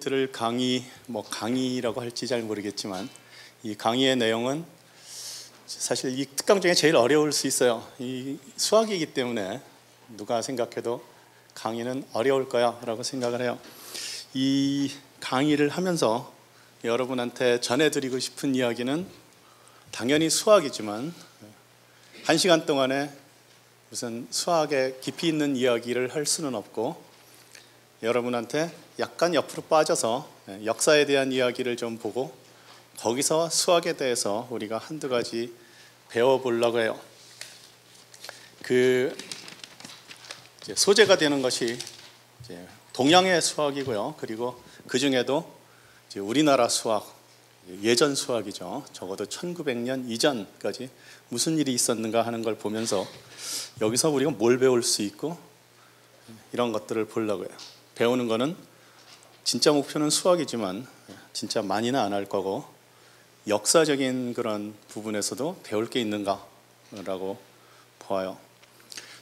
들을 강의 뭐 강의라고 할지 잘 모르겠지만 이 강의의 내용은 사실 이 특강 중에 제일 어려울 수 있어요. 이 수학이기 때문에 누가 생각해도 강의는 어려울 거야라고 생각을 해요. 이 강의를 하면서 여러분한테 전해드리고 싶은 이야기는 당연히 수학이지만 한 시간 동안에 무슨 수학에 깊이 있는 이야기를 할 수는 없고 여러분한테 약간 옆으로 빠져서 역사에 대한 이야기를 좀 보고 거기서 수학에 대해서 우리가 한두 가지 배워보려고 해요. 그 소재가 되는 것이 동양의 수학이고요. 그리고 그 중에도 우리나라 수학, 예전 수학이죠. 적어도 1900년 이전까지 무슨 일이 있었는가 하는 걸 보면서 여기서 우리가 뭘 배울 수 있고 이런 것들을 보려고 해요. 배우는 거는 진짜 목표는 수학이지만 진짜 많이는 안 할 거고 역사적인 그런 부분에서도 배울 게 있는가라고 보아요.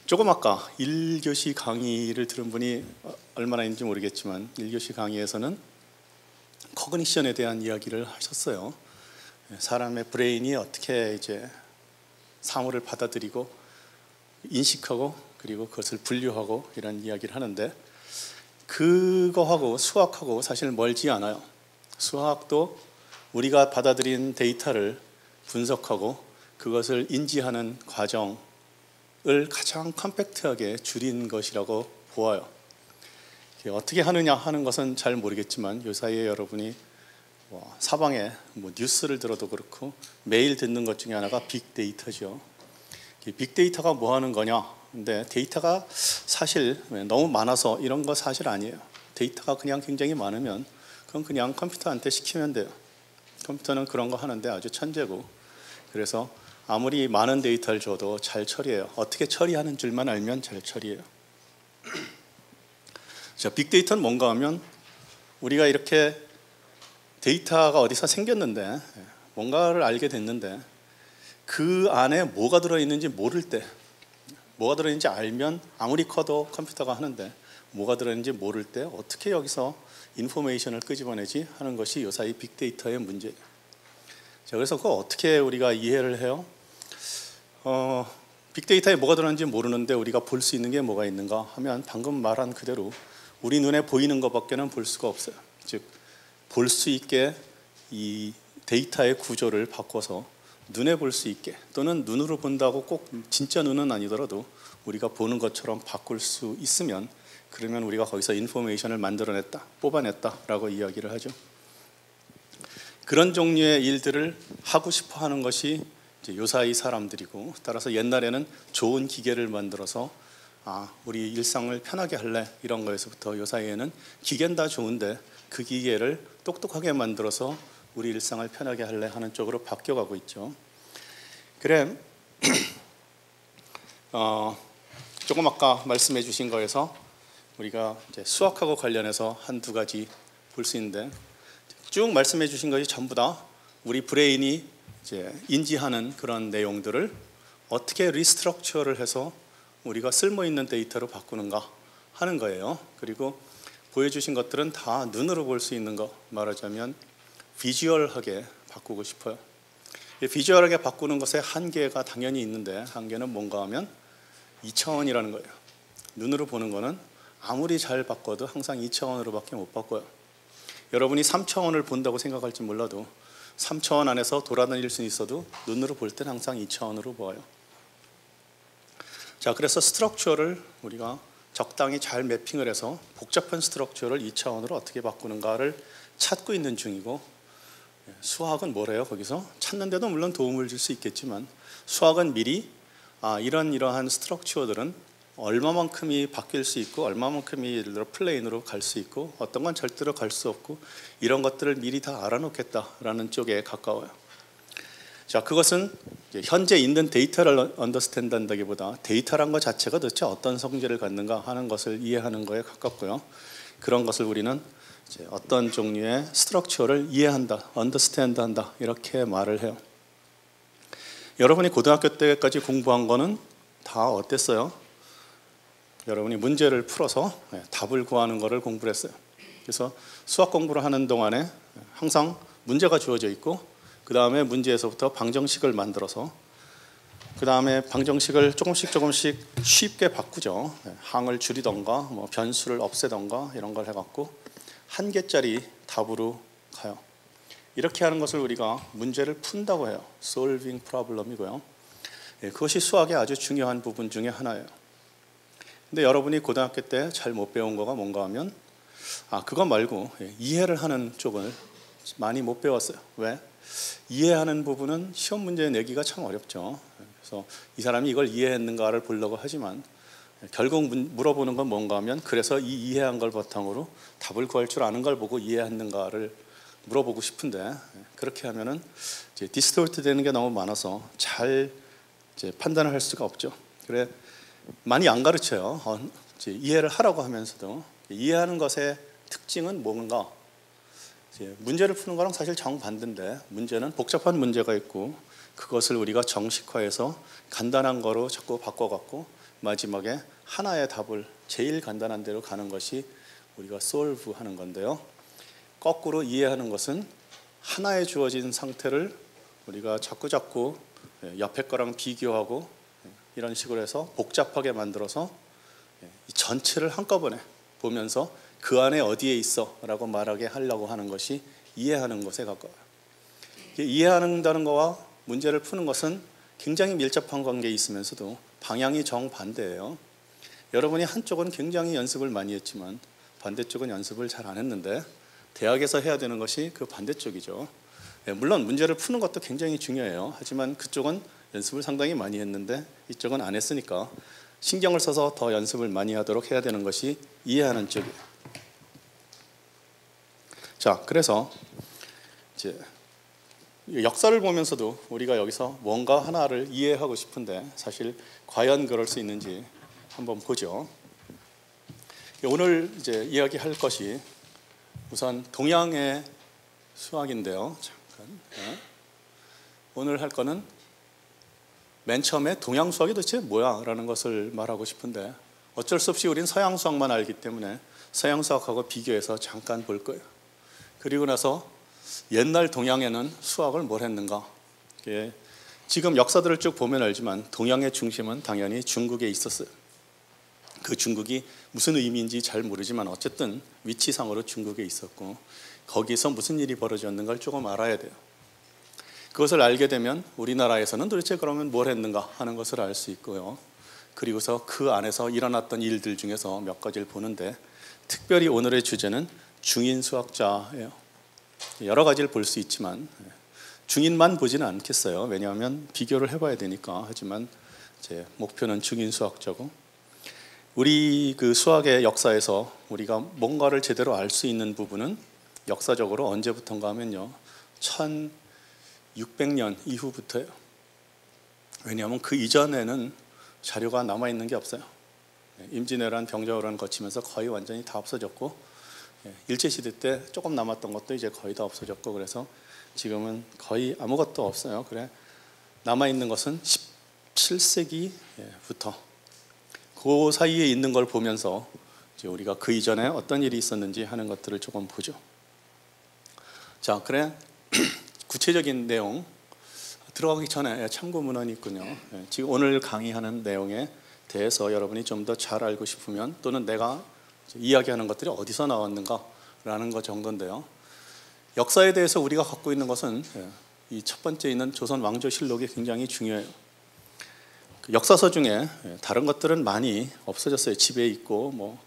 조금 아까 1교시 강의를 들은 분이 얼마나 있는지 모르겠지만 1교시 강의에서는 커그니션에 대한 이야기를 하셨어요. 사람의 브레인이 어떻게 이제 사물을 받아들이고 인식하고 그리고 그것을 분류하고 이런 이야기를 하는데 그거하고 수학하고 사실 멀지 않아요. 수학도 우리가 받아들인 데이터를 분석하고 그것을 인지하는 과정 을 가장 컴팩트하게 줄인 것이라고 보아요. 어떻게 하느냐 하는 것은 잘 모르겠지만 요 사이에 여러분이 뭐 사방에 뭐 뉴스를 들어도 그렇고 매일 듣는 것 중에 하나가 빅데이터죠. 빅데이터가 뭐 하는 거냐? 근데 데이터가 사실 너무 많아서 이런 거 사실 아니에요. 데이터가 그냥 굉장히 많으면 그건 그냥 컴퓨터한테 시키면 돼요. 컴퓨터는 그런 거 하는데 아주 천재고 그래서 아무리 많은 데이터를 줘도 잘 처리해요. 어떻게 처리하는 줄만 알면 잘 처리해요. 자, 빅데이터는 뭔가 하면 우리가 이렇게 데이터가 어디서 생겼는데 뭔가를 알게 됐는데 그 안에 뭐가 들어있는지 모를 때 뭐가 들어있는지 알면 아무리 커도 컴퓨터가 하는데 뭐가 들어있는지 모를 때 어떻게 여기서 인포메이션을 끄집어내지 하는 것이 요사이 빅데이터의 문제예요. 자, 그래서 그거 어떻게 우리가 이해를 해요? 어, 빅데이터에 뭐가 들어있는지 모르는데 우리가 볼 수 있는 게 뭐가 있는가 하면 방금 말한 그대로 우리 눈에 보이는 것밖에는 볼 수가 없어요. 즉, 볼 수 있게 이 데이터의 구조를 바꿔서 눈에 볼 수 있게 또는 눈으로 본다고 꼭 진짜 눈은 아니더라도 우리가 보는 것처럼 바꿀 수 있으면 그러면 우리가 거기서 인포메이션을 만들어냈다, 뽑아냈다라고 이야기를 하죠. 그런 종류의 일들을 하고 싶어 하는 것이 요사이 사람들이고 따라서 옛날에는 좋은 기계를 만들어서 아 우리 일상을 편하게 할래 이런 거에서부터 요사이에는 기계는 다 좋은데 그 기계를 똑똑하게 만들어서 우리 일상을 편하게 할래 하는 쪽으로 바뀌어가고 있죠. 그래 어, 조금 아까 말씀해 주신 거에서 우리가 수학하고 관련해서 한두 가지 볼 수 있는데 쭉 말씀해 주신 것이 전부 다 우리 브레인이 이제 인지하는 그런 내용들을 어떻게 restructure를 해서 우리가 쓸모 있는 데이터로 바꾸는가 하는 거예요. 그리고 보여주신 것들은 다 눈으로 볼 수 있는 거 말하자면 visual하게 바꾸고 싶어요. visual하게 바꾸는 것에 한계가 당연히 있는데 한계는 뭔가 하면 2차원이라는 거예요. 눈으로 보는 거는 아무리 잘 바꿔도 항상 2차원으로밖에 못 바꿔요. 여러분이 3차원을 본다고 생각할지 몰라도 3차원 안에서 돌아다닐 수 있어도 눈으로 볼 때는 항상 2차원으로 보아요. 자, 그래서 structure를 우리가 적당히 잘 mapping을 해서 복잡한 structure를 2차원으로 어떻게 바꾸는가를 찾고 있는 중이고 예, 수학은 뭐래요? 거기서 찾는데도 물론 도움을 줄 수 있겠지만 수학은 미리 아, 이런 이러한 structure들은 얼마만큼이 바뀔 수 있고 얼마만큼이 예를 들어 plane으로 갈 수 있고 어떤 건 절대로 갈 수 없고 이런 것들을 미리 다 알아놓겠다라는 쪽에 가까워요. 자, 그것은 현재 있는 데이터를 understand 한다기보다 데이터란 것 자체가 도대체 어떤 성질을 갖는가 하는 것을 이해하는 거에 가깝고요. 그런 것을 우리는 어떤 종류의 structure를 이해한다, understand 한다 이렇게 말을 해요. 여러분이 고등학교 때까지 공부한 거는 다 어땠어요? 여러분이 문제를 풀어서 네, 답을 구하는 것을 공부를 했어요. 그래서 수학 공부를 하는 동안에 항상 문제가 주어져 있고 그 다음에 문제에서부터 방정식을 만들어서 그 다음에 방정식을 조금씩 조금씩 쉽게 바꾸죠. 네, 항을 줄이던가 뭐 변수를 없애던가 이런 걸 해갖고 한 개짜리 답으로 가요. 이렇게 하는 것을 우리가 문제를 푼다고 해요. solving problem이고요. 예, 그것이 수학의 아주 중요한 부분 중에 하나예요. 근데 여러분이 고등학교 때 잘 못 배운 거가 뭔가 하면 아 그거 말고 예, 이해를 하는 쪽을 많이 못 배웠어요. 왜? 이해하는 부분은 시험 문제 내기가 참 어렵죠. 그래서 이 사람이 이걸 이해했는가를 보려고 하지만 결국 물어보는 건 뭔가 하면 그래서 이 이해한 걸 바탕으로 답을 구할 줄 아는 걸 보고 이해했는가를 물어보고 싶은데 그렇게 하면은 이제 디스토트 되는 게 너무 많아서 잘 이제 판단을 할 수가 없죠. 그래 많이 안 가르쳐요. 어, 이해를 하라고 하면서도 이해하는 것의 특징은 뭔가 문제를 푸는 거랑 사실 정반대인데 문제는 복잡한 문제가 있고 그것을 우리가 정식화해서 간단한 거로 자꾸 바꿔갖고 마지막에 하나의 답을 제일 간단한 대로 가는 것이 우리가 solve 하는 건데요. 거꾸로 이해하는 것은 하나에 주어진 상태를 우리가 자꾸 자꾸 옆에 거랑 비교하고 이런 식으로 해서 복잡하게 만들어서 전체를 한꺼번에 보면서 그 안에 어디에 있어 라고 말하게 하려고 하는 것이 이해하는 것에 가까워요. 이해한다는 것과 문제를 푸는 것은 굉장히 밀접한 관계에 있으면서도 방향이 정반대예요. 여러분이 한쪽은 굉장히 연습을 많이 했지만 반대쪽은 연습을 잘 안 했는데 대학에서 해야 되는 것이 그 반대쪽이죠. 예, 물론 문제를 푸는 것도 굉장히 중요해요. 하지만 그쪽은 연습을 상당히 많이 했는데 이쪽은 안 했으니까 신경을 써서 더 연습을 많이 하도록 해야 되는 것이 이해하는 쪽이에요. 자, 그래서 이제 역사를 보면서도 우리가 여기서 뭔가 하나를 이해하고 싶은데 사실 과연 그럴 수 있는지 한번 보죠. 오늘 이제 이야기할 것이 우선 동양의 수학인데요. 잠깐. 네. 오늘 할 거는 맨 처음에 동양 수학이 도대체 뭐야라는 것을 말하고 싶은데 어쩔 수 없이 우린 서양 수학만 알기 때문에 서양 수학하고 비교해서 잠깐 볼 거예요. 그리고 나서 옛날 동양에는 수학을 뭘 했는가? 지금 역사들을 쭉 보면 알지만 동양의 중심은 당연히 중국에 있었어요. 그 중국이 무슨 의미인지 잘 모르지만 어쨌든 위치상으로 중국에 있었고 거기서 무슨 일이 벌어졌는가를 조금 알아야 돼요. 그것을 알게 되면 우리나라에서는 도대체 그러면 뭘 했는가 하는 것을 알 수 있고요. 그리고서 그 안에서 일어났던 일들 중에서 몇 가지를 보는데 특별히 오늘의 주제는 중인 수학자예요. 여러 가지를 볼 수 있지만 중인만 보지는 않겠어요. 왜냐하면 비교를 해봐야 되니까. 하지만 제 목표는 중인 수학자고 우리 그 수학의 역사에서 우리가 뭔가를 제대로 알 수 있는 부분은 역사적으로 언제부턴가 하면요. 1600년 이후부터예요. 왜냐하면 그 이전에는 자료가 남아 있는 게 없어요. 임진왜란 병자호란 거치면서 거의 완전히 다 없어졌고 예, 일제 시대 때 조금 남았던 것도 이제 거의 다 없어졌고 그래서 지금은 거의 아무것도 없어요. 그래 남아 있는 것은 17세기부터 그 사이에 있는 걸 보면서 이제 우리가 그 이전에 어떤 일이 있었는지 하는 것들을 조금 보죠. 자, 그래 구체적인 내용 들어가기 전에 참고 문헌이 있군요. 예, 지금 오늘 강의하는 내용에 대해서 여러분이 좀 더 잘 알고 싶으면 또는 내가 이야기하는 것들이 어디서 나왔는가라는 것 정도인데요. 역사에 대해서 우리가 갖고 있는 것은 예, 이첫 번째 있는 조선 왕조실록이 굉장히 중요해요. 그 역사서 중에 예, 다른 것들은 많이 없어졌어요. 집에 있고 뭐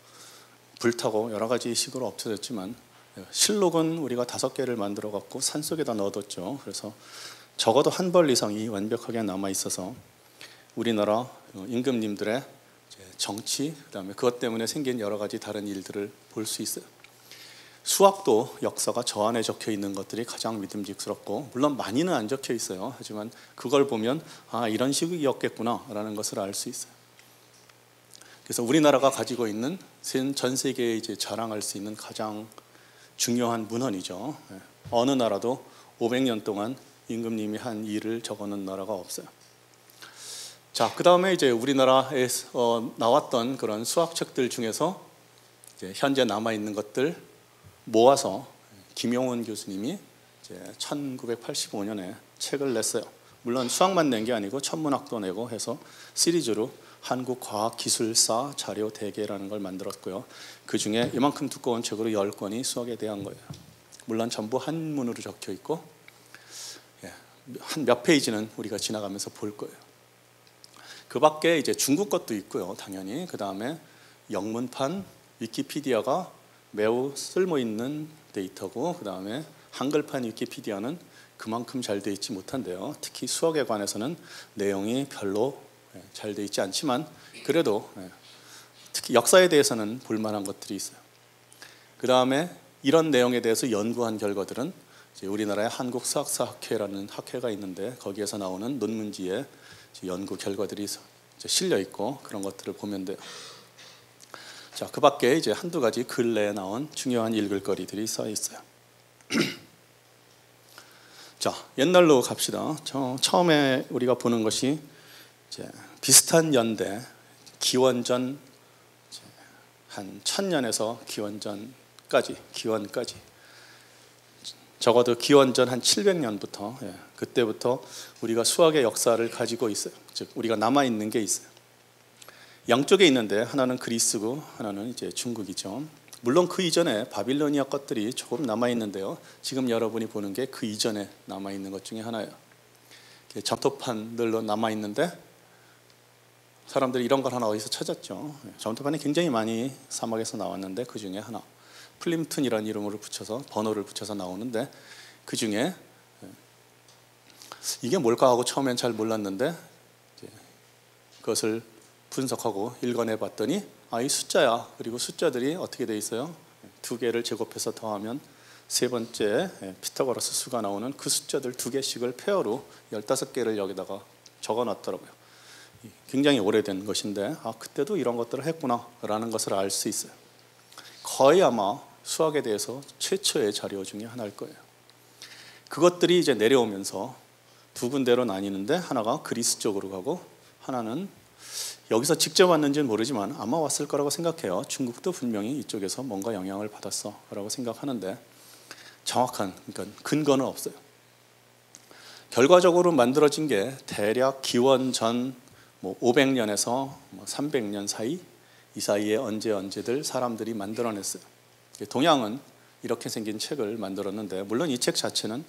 불타고 여러 가지 식으로 없어졌지만 예, 실록은 우리가 다섯 개를 만들어 갖고 산 속에다 넣어뒀죠. 그래서 적어도 한 벌 이상이 완벽하게 남아 있어서 우리나라 어, 임금님들의 정치, 그다음에 그것 때문에 생긴 여러 가지 다른 일들을 볼 수 있어요. 수학도 역사가 저 안에 적혀 있는 것들이 가장 믿음직스럽고 물론 많이는 안 적혀 있어요. 하지만 그걸 보면 아 이런 식이었겠구나라는 것을 알 수 있어요. 그래서 우리나라가 가지고 있는 전 세계에 이제 자랑할 수 있는 가장 중요한 문헌이죠. 예. 어느 나라도 500년 동안 임금님이 한 일을 적어놓은 나라가 없어요. 자, 그 다음에 이제 우리나라에 어, 나왔던 그런 수학책들 중에서 현재 남아 있는 것들 모아서 김용훈 교수님이 이제 1985년에 책을 냈어요. 물론 수학만 낸 게 아니고 천문학도 내고 해서 시리즈로 한국과학기술사 자료 대계라는 걸 만들었고요. 그 중에 이만큼 두꺼운 책으로 10권이 수학에 대한 거예요. 물론 전부 한문으로 적혀 있고 예, 한몇 페이지는 우리가 지나가면서 볼 거예요. 그 밖에 이제 중국 것도 있고요. 당연히. 그 다음에 영문판 위키피디아가 매우 쓸모 있는 데이터고 그 다음에 한글판 위키피디아는 그만큼 잘 돼 있지 못한데요. 특히 수학에 관해서는 내용이 별로 예, 잘돼 있지 않지만 그래도 예, 특히 역사에 대해서는 볼만한 것들이 있어요. 그 다음에 이런 내용에 대해서 연구한 결과들은 우리나라의 한국수학사학회라는 학회가 있는데 거기에서 나오는 논문지에 연구 결과들이 실려 있고 그런 것들을 보면 돼요. 자, 그 밖에 이제 한두 가지 근래에 나온 중요한 읽을 거리들이 써 있어요. 자, 옛날로 갑시다. 저, 처음에 우리가 보는 것이 비슷한 연대 기원전 한 천년에서 기원전까지 기원까지 적어도 기원전 한 700년부터 예, 그때부터 우리가 수학의 역사를 가지고 있어요. 즉 우리가 남아 있는 게 있어요. 양쪽에 있는데 하나는 그리스고 하나는 이제 중국이죠. 물론 그 이전에 바빌로니아 것들이 조금 남아 있는데요. 지금 여러분이 보는 게 그 이전에 남아 있는 것 중에 하나예요. 점토판들로 남아 있는데 사람들이 이런 걸 하나 어디서 찾았죠. 점토판이 굉장히 많이 사막에서 나왔는데 그 중에 하나 플림튼이라는 이름으로 붙여서 번호를 붙여서 나오는데 그 중에 이게 뭘까 하고 처음엔 잘 몰랐는데 그것을 분석하고 읽어내 봤더니 아, 이 숫자야. 그리고 숫자들이 어떻게 돼 있어요? 두 개를 제곱해서 더하면 세 번째 예, 피타고라스 수가 나오는 그 숫자들 두 개씩을 페어로 15개를 여기다가 적어 놨더라고요. 굉장히 오래된 것인데 아, 그때도 이런 것들을 했구나라는 것을 알 수 있어요. 거의 아마 수학에 대해서 최초의 자료 중에 하나일 거예요. 그것들이 이제 내려오면서 두 군데로 나뉘는데 하나가 그리스 쪽으로 가고 하나는 여기서 직접 왔는지는 모르지만 아마 왔을 거라고 생각해요. 중국도 분명히 이쪽에서 뭔가 영향을 받았어라고 생각하는데 정확한 그러니까 근거는 없어요. 결과적으로 만들어진 게 대략 기원 전뭐 500년에서 뭐 300년 사이 이 사이에 언제 언제들 사람들이 만들어냈어요. 동양은 이렇게 생긴 책을 만들었는데 물론 이 책 자체는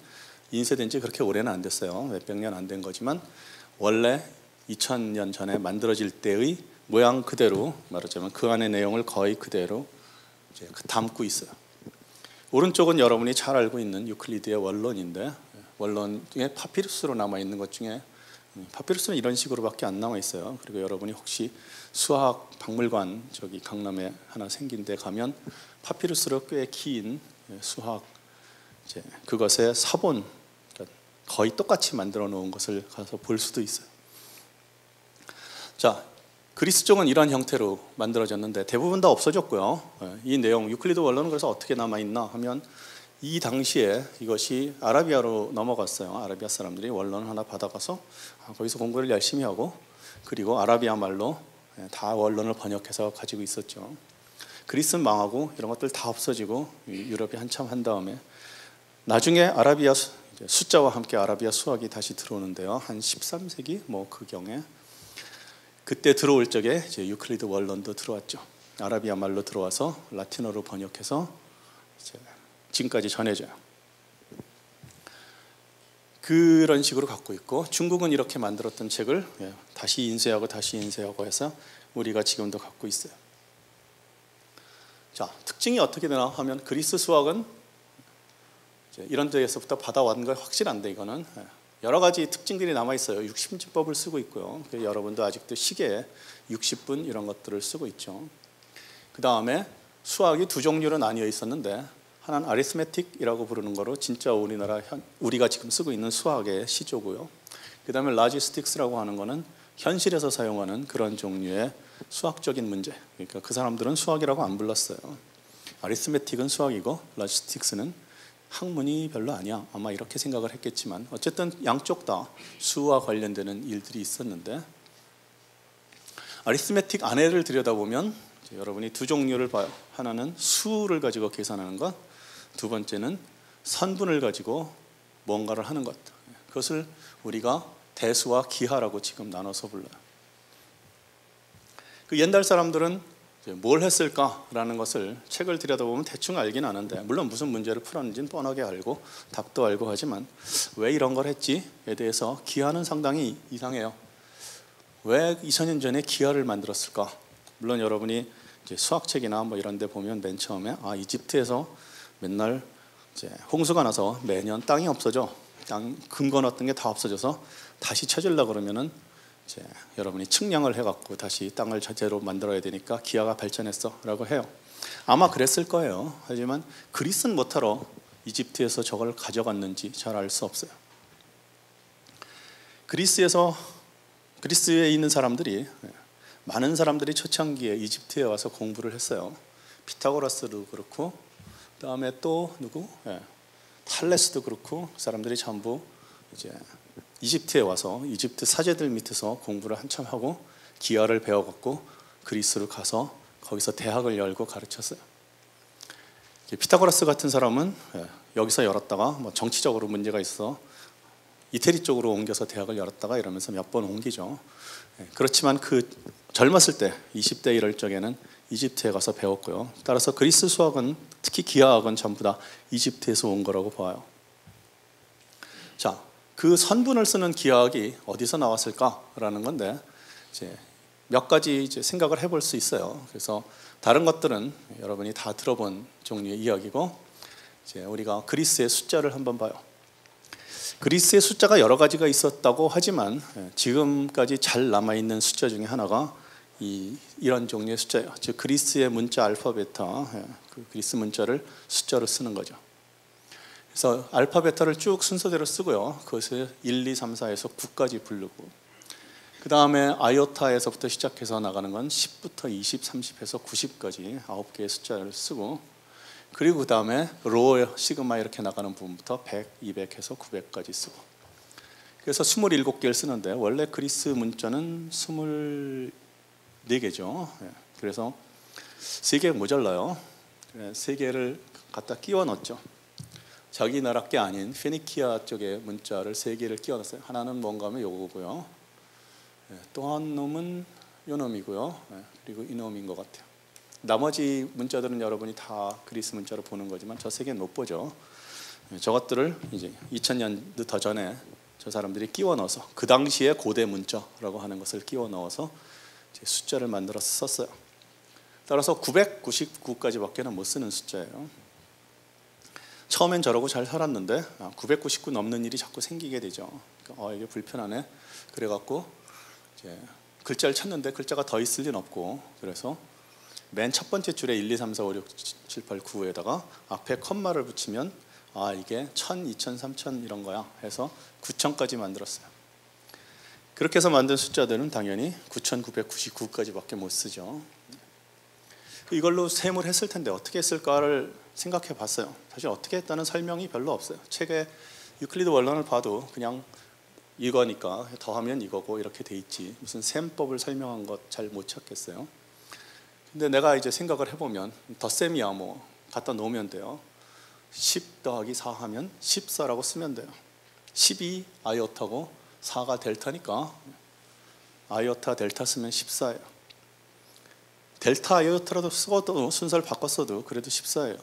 인쇄된 지 그렇게 오래는 안 됐어요. 몇백 년 안 된 거지만 원래 2000년 전에 만들어질 때의 모양 그대로 말하자면 그 안의 내용을 거의 그대로 이제 그 담고 있어요. 오른쪽은 여러분이 잘 알고 있는 유클리드의 원론인데 원론 중에 파피루스로 남아 있는 것 중에 음, 파피루스는 이런 식으로밖에 안 남아 있어요. 그리고 여러분이 혹시 수학 박물관 저기 강남에 하나 생긴 데 가면 파피루스로 꽤 긴 수학 그것의 사본 거의 똑같이 만들어 놓은 것을 가서 볼 수도 있어요. 자, 그리스 쪽은 이런 형태로 만들어졌는데 대부분 다 없어졌고요. 예, 이 내용 유클리드 원론은 그래서 어떻게 남아 있나 하면 이 당시에 이것이 아라비아로 넘어갔어요. 아라비아 사람들이 원론 하나 받아가서 아, 거기서 공부를 열심히 하고 그리고 아라비아 말로 예, 다 원론을 번역해서 가지고 있었죠. 그리스는 망하고 이런 것들 다 없어지고 유럽이 한참 한 다음에 나중에 아라비아 숫자와 함께 아라비아 수학이 다시 들어오는데요. 한 13세기 뭐 그 경에 그때 들어올 적에 이제 유클리드 원론도 들어왔죠. 아라비아 말로 들어와서 라틴어로 번역해서 지금까지 전해져요. 그런 식으로 갖고 있고 중국은 이렇게 만들었던 책을 예, 다시 인쇄하고 다시 인쇄하고 해서 우리가 지금도 갖고 있어요. 자 특징이 어떻게 되나 하면 그리스 수학은 이런 데에서부터 받아왔는 걸 확실한데 이거는 예, 여러 가지 특징들이 남아 있어요. 60분법을 쓰고 있고요. 여러분도 아직도 시계 60분 이런 것들을 쓰고 있죠. 그 다음에 수학이 두 종류로 나뉘어 있었는데 하나는 아리스메틱이라고 부르는 거로 진짜 우리나라 현, 우리가 지금 쓰고 있는 수학의 시조고요. 그 다음에 logistics라고 하는 거는 현실에서 사용하는 그런 종류의 수학적인 문제. 그러니까 그 사람들은 수학이라고 안 불렀어요. arithmetic은 수학이고 logistics는 학문이 별로 아니야. 아마 이렇게 생각을 했겠지만 어쨌든 양쪽 다 수와 관련되는 일들이 있었는데 arithmetic 안에를 들여다보면 여러분이 두 종류를 봐요. 하나는 수를 가지고 계산하는 것, 두 번째는 선분을 가지고 뭔가를 하는 것. 그것을 우리가 대수와 기하라고 지금 나눠서 불러요. 그 옛날 사람들은 뭘 했을까라는 것을 책을 들여다보면 대충 알긴 아는데 물론 무슨 문제를 풀었는지는 뻔하게 알고 답도 알고 하지만 왜 이런 걸 했지에 대해서 기하는 상당히 이상해요. 왜 2000년 전에 기하를 만들었을까? 물론 여러분이 수학책이나 뭐 이런 데 보면 맨 처음에 아 이집트에서 맨날 홍수가 나서 매년 땅이 없어져. 땅 근거 넣었던 게 다 없어져서 다시 찾으려 그러면은 이제 여러분이 측량을 해갖고 다시 땅을 자재로 만들어야 되니까 기아가 발전했어라고 해요. 아마 그랬을 거예요. 하지만 그리스는 못하러 이집트에서 저걸 가져갔는지 잘 알 수 없어요. 그리스에서 그리스에 있는 사람들이 많은 사람들이 초창기에 이집트에 와서 공부를 했어요. 피타고라스도 그렇고 그다음에 또 누구? 예. 탈레스도 그렇고 사람들이 전부 이제 이집트에 와서 이집트 사제들 밑에서 공부를 한참 하고 기하를 배워갖고 그리스로 가서 거기서 대학을 열고 가르쳤어요. 피타고라스 같은 사람은 예, 여기서 열었다가 뭐 정치적으로 문제가 있어 이태리 쪽으로 옮겨서 대학을 열었다가 이러면서 몇 번 옮기죠. 예, 그렇지만 그 젊었을 때 20대 이럴 적에는 이집트에 가서 배웠고요. 따라서 그리스 수학은 특히 기하학은 전부 다 이집트에서 온 거라고 봐요. 자, 그 선분을 쓰는 기하학이 어디서 나왔을까라는 건데 이제 몇 가지 이제 생각을 해볼 수 있어요. 그래서 다른 것들은 여러분이 다 들어본 종류의 이야기고 이제 우리가 그리스의 숫자를 한번 봐요. 그리스의 숫자가 여러 가지가 있었다고 하지만 예, 지금까지 잘 남아 있는 숫자 중에 하나가 이 이런 종류의 숫자예요. 즉 그리스의 문자 알파베타, 예, 그 그리스 문자를 숫자로 쓰는 거죠. 그래서 알파 베타를 쭉 순서대로 쓰고요. 그것을 1, 2, 3, 4에서 9까지 부르고 그 다음에 아이오타에서부터 시작해서 나가는 건 10부터 20, 30에서 90까지 9개의 숫자를 쓰고 그리고 그 다음에 로, 시그마 이렇게 나가는 부분부터 100, 200 해서 900까지 쓰고 그래서 27개를 쓰는데 원래 그리스 문자는 24개죠. 예, 그래서 3개 모자라요. 3개를 갖다 끼워 넣었죠. 자기 나라 게 아닌 페니키아 쪽의 문자를 세 개를 끼워놨어요. 하나는 뭔가 하면 요거고요. 예, 또한 놈은 요 놈이고요. 예, 그리고 이 놈인 것 같아요. 나머지 문자들은 여러분이 다 그리스 문자로 보는 거지만 저 세 개는 못 보죠. 예, 저것들을 이제 2000년 더 전에 저 사람들이 끼워 넣어서 그 당시에 고대 문자라고 하는 것을 끼워 넣어서 숫자를 만들어서 썼어요. 따라서 999까지밖에는 못 쓰는 숫자예요. 처음엔 저러고 잘 살았는데 999 아, 넘는 일이 자꾸 생기게 되죠. 그러니까 어, 이게 불편하네. 그래갖고 이제 글자를 찾는데 글자가 더 있을 리는 없고 그래서 맨 첫 번째 줄에 1, 2, 3, 4, 5, 6, 7, 8, 9에다가 앞에 컴마를 붙이면 아 이게 1000, 2000, 3000 이런 거야 해서 9000까지 만들었어요. 그렇게 해서 만든 숫자들은 당연히 9999까지밖에 못 쓰죠. 이걸로 셈을 했을 텐데 어떻게 했을까를 생각해 봤어요. 사실 어떻게 했다는 설명이 별로 없어요. 책에 유클리드 원론을 봐도 그냥 이거니까 더하면 이거고 이렇게 돼 있지 무슨 셈법을 설명한 것 잘 못 찾겠어요. 근데 내가 이제 생각을 해보면 덧셈이야 뭐 갖다 놓으면 돼요. 10 더하기 4 하면 14라고 쓰면 돼요. 12 아이오타고 4가 델타니까 아이오타 델타 쓰면 14예요. 델타 아이오타라도 쓰고도 순서를 바꿨어도 그래도 14예요.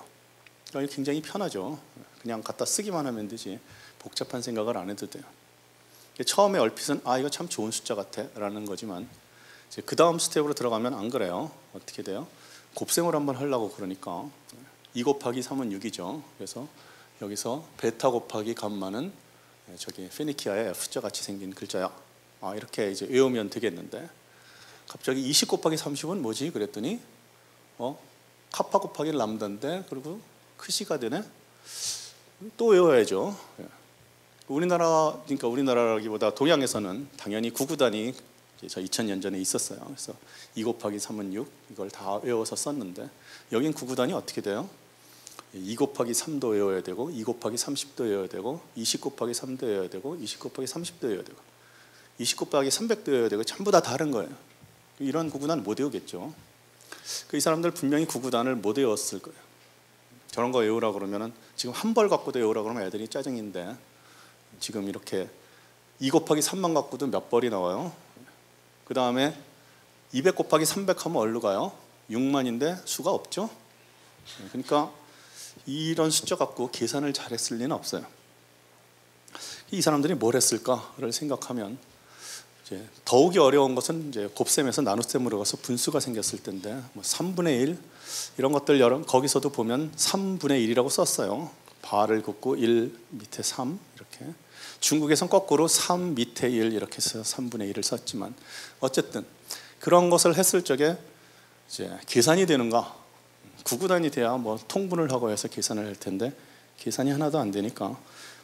그러니까 굉장히 편하죠. 그냥 갖다 쓰기만 하면 되지 복잡한 생각을 안 해도 돼요. 처음에 얼핏은 아 이거 참 좋은 숫자 같아라는 거지만 그 다음 스텝으로 들어가면 안 그래요. 어떻게 돼요? 곱셈을 한번 하려고 그러니까 2 곱하기 3은 6이죠. 그래서 여기서 베타 곱하기 감마는 저기 페니키아의 F자 같이 생긴 글자야. 아, 이렇게 이제 외우면 되겠는데 갑자기 20 곱하기 30은 뭐지? 그랬더니 어 카파 곱하기 람다인데 그리고 크시가 되네. 또 외워야죠. 예. 우리나라 그러니까 우리나라라기보다 동양에서는 당연히 구구단이 저 2000년 전에 있었어요. 그래서 2 곱하기 3은 6 이걸 다 외워서 썼는데 여긴 구구단이 어떻게 돼요? 2 곱하기 3도 외워야 되고 2 곱하기 30도 외워야 되고 20 곱하기 3도 외워야 되고 20 곱하기 30도 외워야 되고 20 곱하기 300도 외워야 되고 전부 다 다른 거예요. 이런 구구단을 못 외우겠죠. 그 이 사람들 분명히 구구단을 못 외웠을 거예요. 저런 거 외우라 그러면은 지금 한 벌 갖고도 외우라 그러면 애들이 짜증인데 지금 이렇게 2 곱하기 3만 갖고도 몇 벌이 나와요. 그 다음에 200 곱하기 300 하면 얼로 가요? 6만인데 수가 없죠. 그러니까 이런 숫자 갖고 계산을 잘했을 리는 없어요. 이 사람들이 뭘 했을까를 생각하면 더욱이 어려운 것은 이제 곱셈에서 나눗셈으로 가서 분수가 생겼을 텐데 뭐 3분의 1 이런 것들 여러 거기서도 보면 3분의 1이라고 썼어요. 바를 긋고 1 밑에 3 이렇게 중국에선 거꾸로 3 밑에 1 이렇게 해서 3분의 1을 썼지만 어쨌든 그런 것을 했을 적에 이제 계산이 되는가 구구단이 돼야 뭐 통분을 하고 해서 계산을 할 텐데 계산이 하나도 안 되니까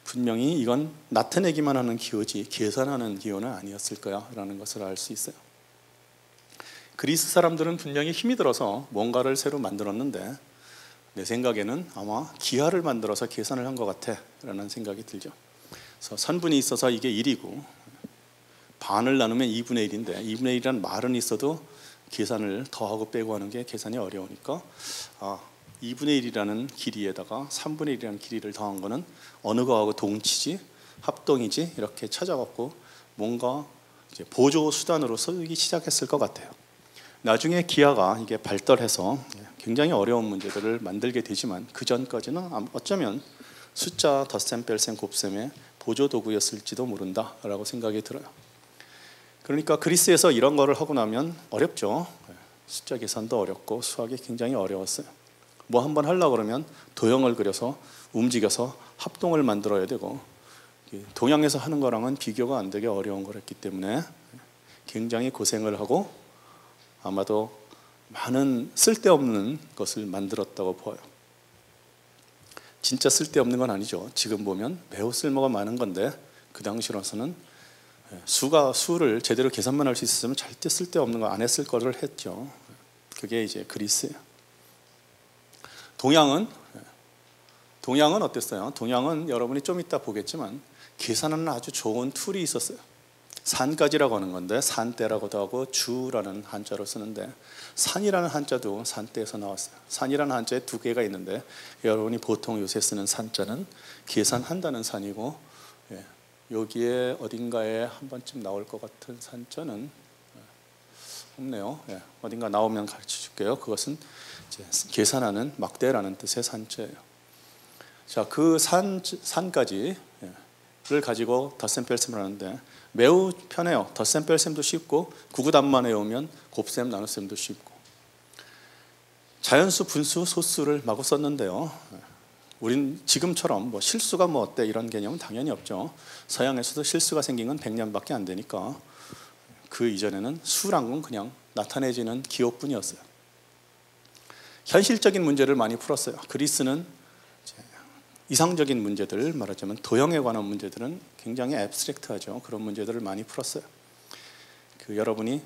분명히 이건 나타내기만 하는 기호지 계산하는 기호는 아니었을 거야라는 것을 알 수 있어요. 그리스 사람들은 분명히 힘이 들어서 뭔가를 새로 만들었는데 내 생각에는 아마 기하를 만들어서 계산을 한 것 같아라는 생각이 들죠. 그래서 선분이 있어서 이게 1이고 반을 나누면 2분의 1인데 2분의 1이라는 말은 있어도 계산을 더하고 빼고 하는 게 계산이 어려우니까 아, 2분의 1이라는 길이에다가 3분의 1이라는 길이를 더한 거는 어느 거하고 동치지 합동이지 이렇게 찾아갖고 뭔가 보조 수단으로 쓰기 시작했을 것 같아요. 나중에 기아가 이게 발달해서 굉장히 어려운 문제들을 만들게 되지만 그 전까지는 어쩌면 숫자 덧셈 뺄셈 곱셈의 보조 도구였을지도 모른다라고 생각이 들어요. 그러니까 그리스에서 이런 거를 하고 나면 어렵죠. 숫자 계산도 어렵고 수학이 굉장히 어려웠어요. 뭐 한번 하려 그러면 도형을 그려서 움직여서 합동을 만들어야 되고 동양에서 하는 거랑은 비교가 안 되게 어려운 거였기 때문에 굉장히 고생을 하고 아마도 많은 쓸데없는 것을 만들었다고 보여요. 진짜 쓸데없는 건 아니죠. 지금 보면 매우 쓸모가 많은 건데 그 당시로서는 수가 수를 제대로 계산만 할 수 있었으면 절대 쓸데없는 거 안 했을 거를 했죠. 그게 이제 그리스예요. 동양은 동양은 어땠어요? 동양은 여러분이 좀 이따 보겠지만 계산하는 아주 좋은 tool이 있었어요. 산가지라고 하는 건데 산대라고도 하고 주라는 한자로 쓰는데 산이라는 한자도 산대에서 나왔어요. 산이라는 한자에 두 개가 있는데 여러분이 보통 요새 쓰는 산자는 계산한다는 산이고 예, 여기에 어딘가에 한 번쯤 나올 것 같은 산자는 예, 없네요. 예, 어딘가 나오면 가르쳐 줄게요. 그것은 계산하는 막대라는 뜻의 산자예요. 자, 그 산, 산까지를 가지고 덧셈 뺄셈을 하는데 매우 편해요. 덧셈 뺄셈도 쉽고 구구단만 외우면 곱셈 나눗셈도 쉽고 자연수, 분수, 소수를 마구 썼는데요. 우린 지금처럼 뭐 실수가 뭐 어때 이런 개념은 당연히 없죠. 서양에서도 실수가 생긴 건 100년밖에 안 되니까 그 이전에는 수란 건 그냥 나타내지는 기호뿐이었어요. 현실적인 문제를 많이 풀었어요. 그리스는 이상적인 문제들 말하자면 도형에 관한 문제들은 굉장히 앱스트랙트하죠. 그런 문제들을 많이 풀었어요. 그 여러분이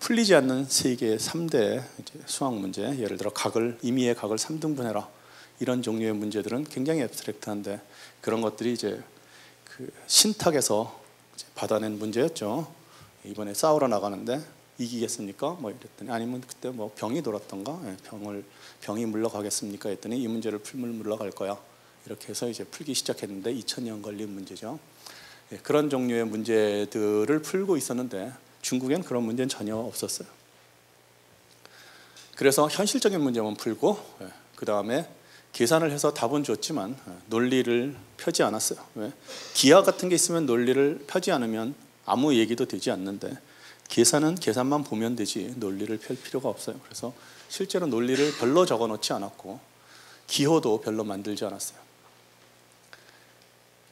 풀리지 않는 세계의 3대 수학 문제, 예를 들어 각을 임의의 각을 3등분해라 이런 종류의 문제들은 굉장히 앱스트랙트한데 그런 것들이 이제 그 신탁에서 받아낸 문제였죠. 이번에 싸우러 나가는데 이기겠습니까? 뭐 이랬더니 아니면 그때 뭐 병이 돌았던가 예, 병을 병이 물러가겠습니까? 했더니 이 문제를 풀면 물러갈 거야. 이렇게 해서 이제 풀기 시작했는데 2000년 걸린 문제죠. 예, 그런 종류의 문제들을 풀고 있었는데 중국엔 그런 문제는 전혀 없었어요. 그래서 현실적인 문제만 풀고 예, 그 다음에 계산을 해서 답은 줬지만 논리를 펴지 않았어요. 왜? 기하 같은 게 있으면 논리를 펴지 않으면 아무 얘기도 되지 않는데 계산은 계산만 보면 되지 논리를 펼 필요가 없어요. 그래서 실제로 논리를 별로 적어 놓지 않았고 기호도 별로 만들지 않았어요.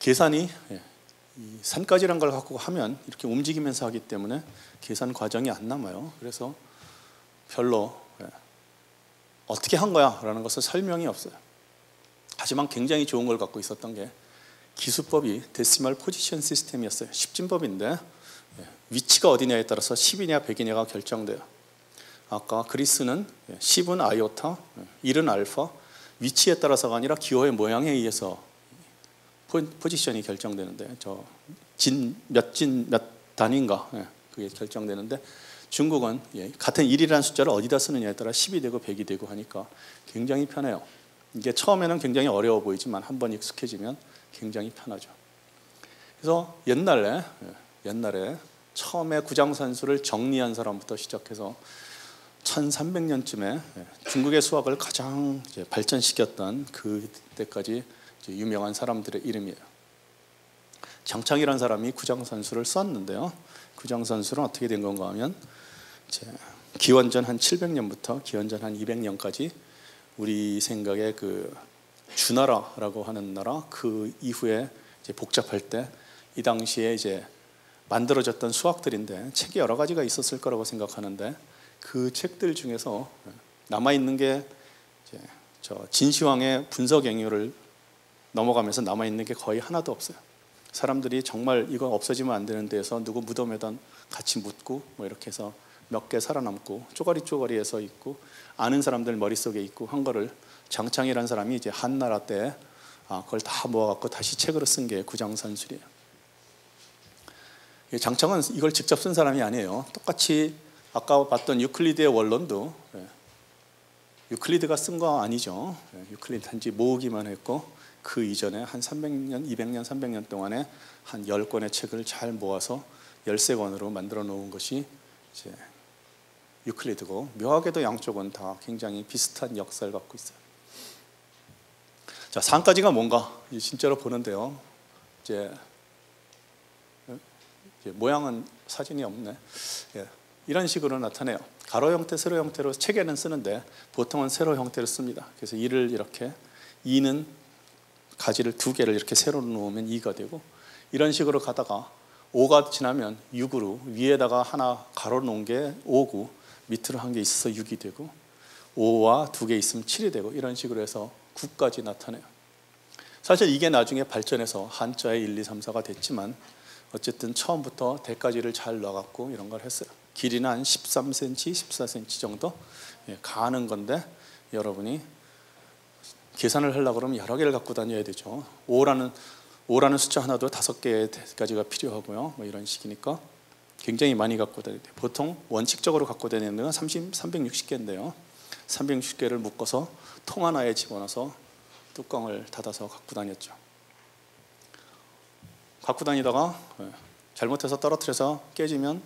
계산이 예, 산까지란 걸 갖고 하면 이렇게 움직이면서 하기 때문에 계산 과정이 안 남아요. 그래서 별로 예, 어떻게 한 거야 라는 것을 설명이 없어요. 하지만 굉장히 좋은 걸 갖고 있었던 게 기수법이 데시멀 포지션 시스템이었어요. 십진법인데 위치가 어디냐에 따라서 10이냐 100이냐가 결정돼요. 아까 그리스는 10은 아이오타, 1은 알파, 위치에 따라서가 아니라 기호의 모양에 의해서 포지션이 결정되는데 저 진 몇 진 몇 단인가 예, 그게 결정되는데 중국은 예, 같은 1이라는 숫자를 어디다 쓰느냐에 따라 10이 되고 100이 되고 하니까 굉장히 편해요. 이게 처음에는 굉장히 어려워 보이지만 한 번 익숙해지면 굉장히 편하죠. 그래서 옛날에 예, 옛날에 처음에 구장 산수를 정리한 사람부터 시작해서 1300년쯤에 예, 중국의 수학을 가장 발전시켰던 그때까지 유명한 사람들의 이름이에요. 장창이라는 사람이 구장산수를 썼는데요. 구장산수는 어떻게 된 건가 하면 기원전 한 700년부터 기원전 한 200년까지 우리 생각에 그 주나라라고 하는 나라 그 이후에 복잡할 때 이 당시에 이제 만들어졌던 수학들인데 책이 여러 가지가 있었을 거라고 생각하는데 그 책들 중에서 남아 있는 게저 진시황의 분석행위를 넘어가면서 남아 있는 게 거의 하나도 없어요. 사람들이 정말 이거 없어지면 안 되는 데에서 누구 무덤에다 같이 묻고 뭐 이렇게 해서 몇 개 살아남고 쪼가리 쪼가리에서 있고 아는 사람들 머릿속에 있고 한 거를 장창이라는 사람이 이제 한나라 때 아, 그걸 다 모아갖고 다시 책으로 쓴 게 구장산술이에요. 장창은 이걸 직접 쓴 사람이 아니에요. 똑같이 아까 봤던 유클리드의 원론도 예, 유클리드가 쓴 거 아니죠. 예, 유클리드 단지 모으기만 했고 그 이전에 한 300년, 200년, 300년 동안에 한 10권의 책을 잘 모아서 13권으로 만들어 놓은 것이 이제 유클리드고 묘하게도 양쪽은 다 굉장히 비슷한 역사를 갖고 있어요. 자, 산까지가 뭔가 진짜로 보는데요. 이제 모양은 사진이 없네. 예. 이런 식으로 나타내요. 가로 형태, 세로 형태로 책에는 쓰는데 보통은 세로 형태로 씁니다. 그래서 이를 이렇게 이는 가지를 두 개를 이렇게 세로 놓으면 이가 되고 이런 식으로 가다가 5가 지나면 6으로 위에다가 하나 가로 놓은 게 5고 밑으로 한 개 있어서 6이 되고 5와 두 개 있으면 7이 되고 이런 식으로 해서 9까지 나타내요. 사실 이게 나중에 발전해서 한자의 1, 2, 3, 4가 됐지만 어쨌든 처음부터 대까지를 잘 넣어갖고 이런 걸 했어요. 길이는 한 13cm, 14cm 정도 예, 가는 건데 여러분이 계산을 하려고 그러면 여러 개를 갖고 다녀야 되죠. 5라는 5라는 숫자 하나도 다섯 개까지가 필요하고요. 뭐 이런 식이니까 굉장히 많이 갖고 다니요 보통 원칙적으로 갖고 다니는 건 30, 360개인데요. 360개를 묶어서 통 하나에 집어넣어서 뚜껑을 닫아서 갖고 다녔죠. 갖고 다니다가 예, 잘못해서 떨어뜨려서 깨지면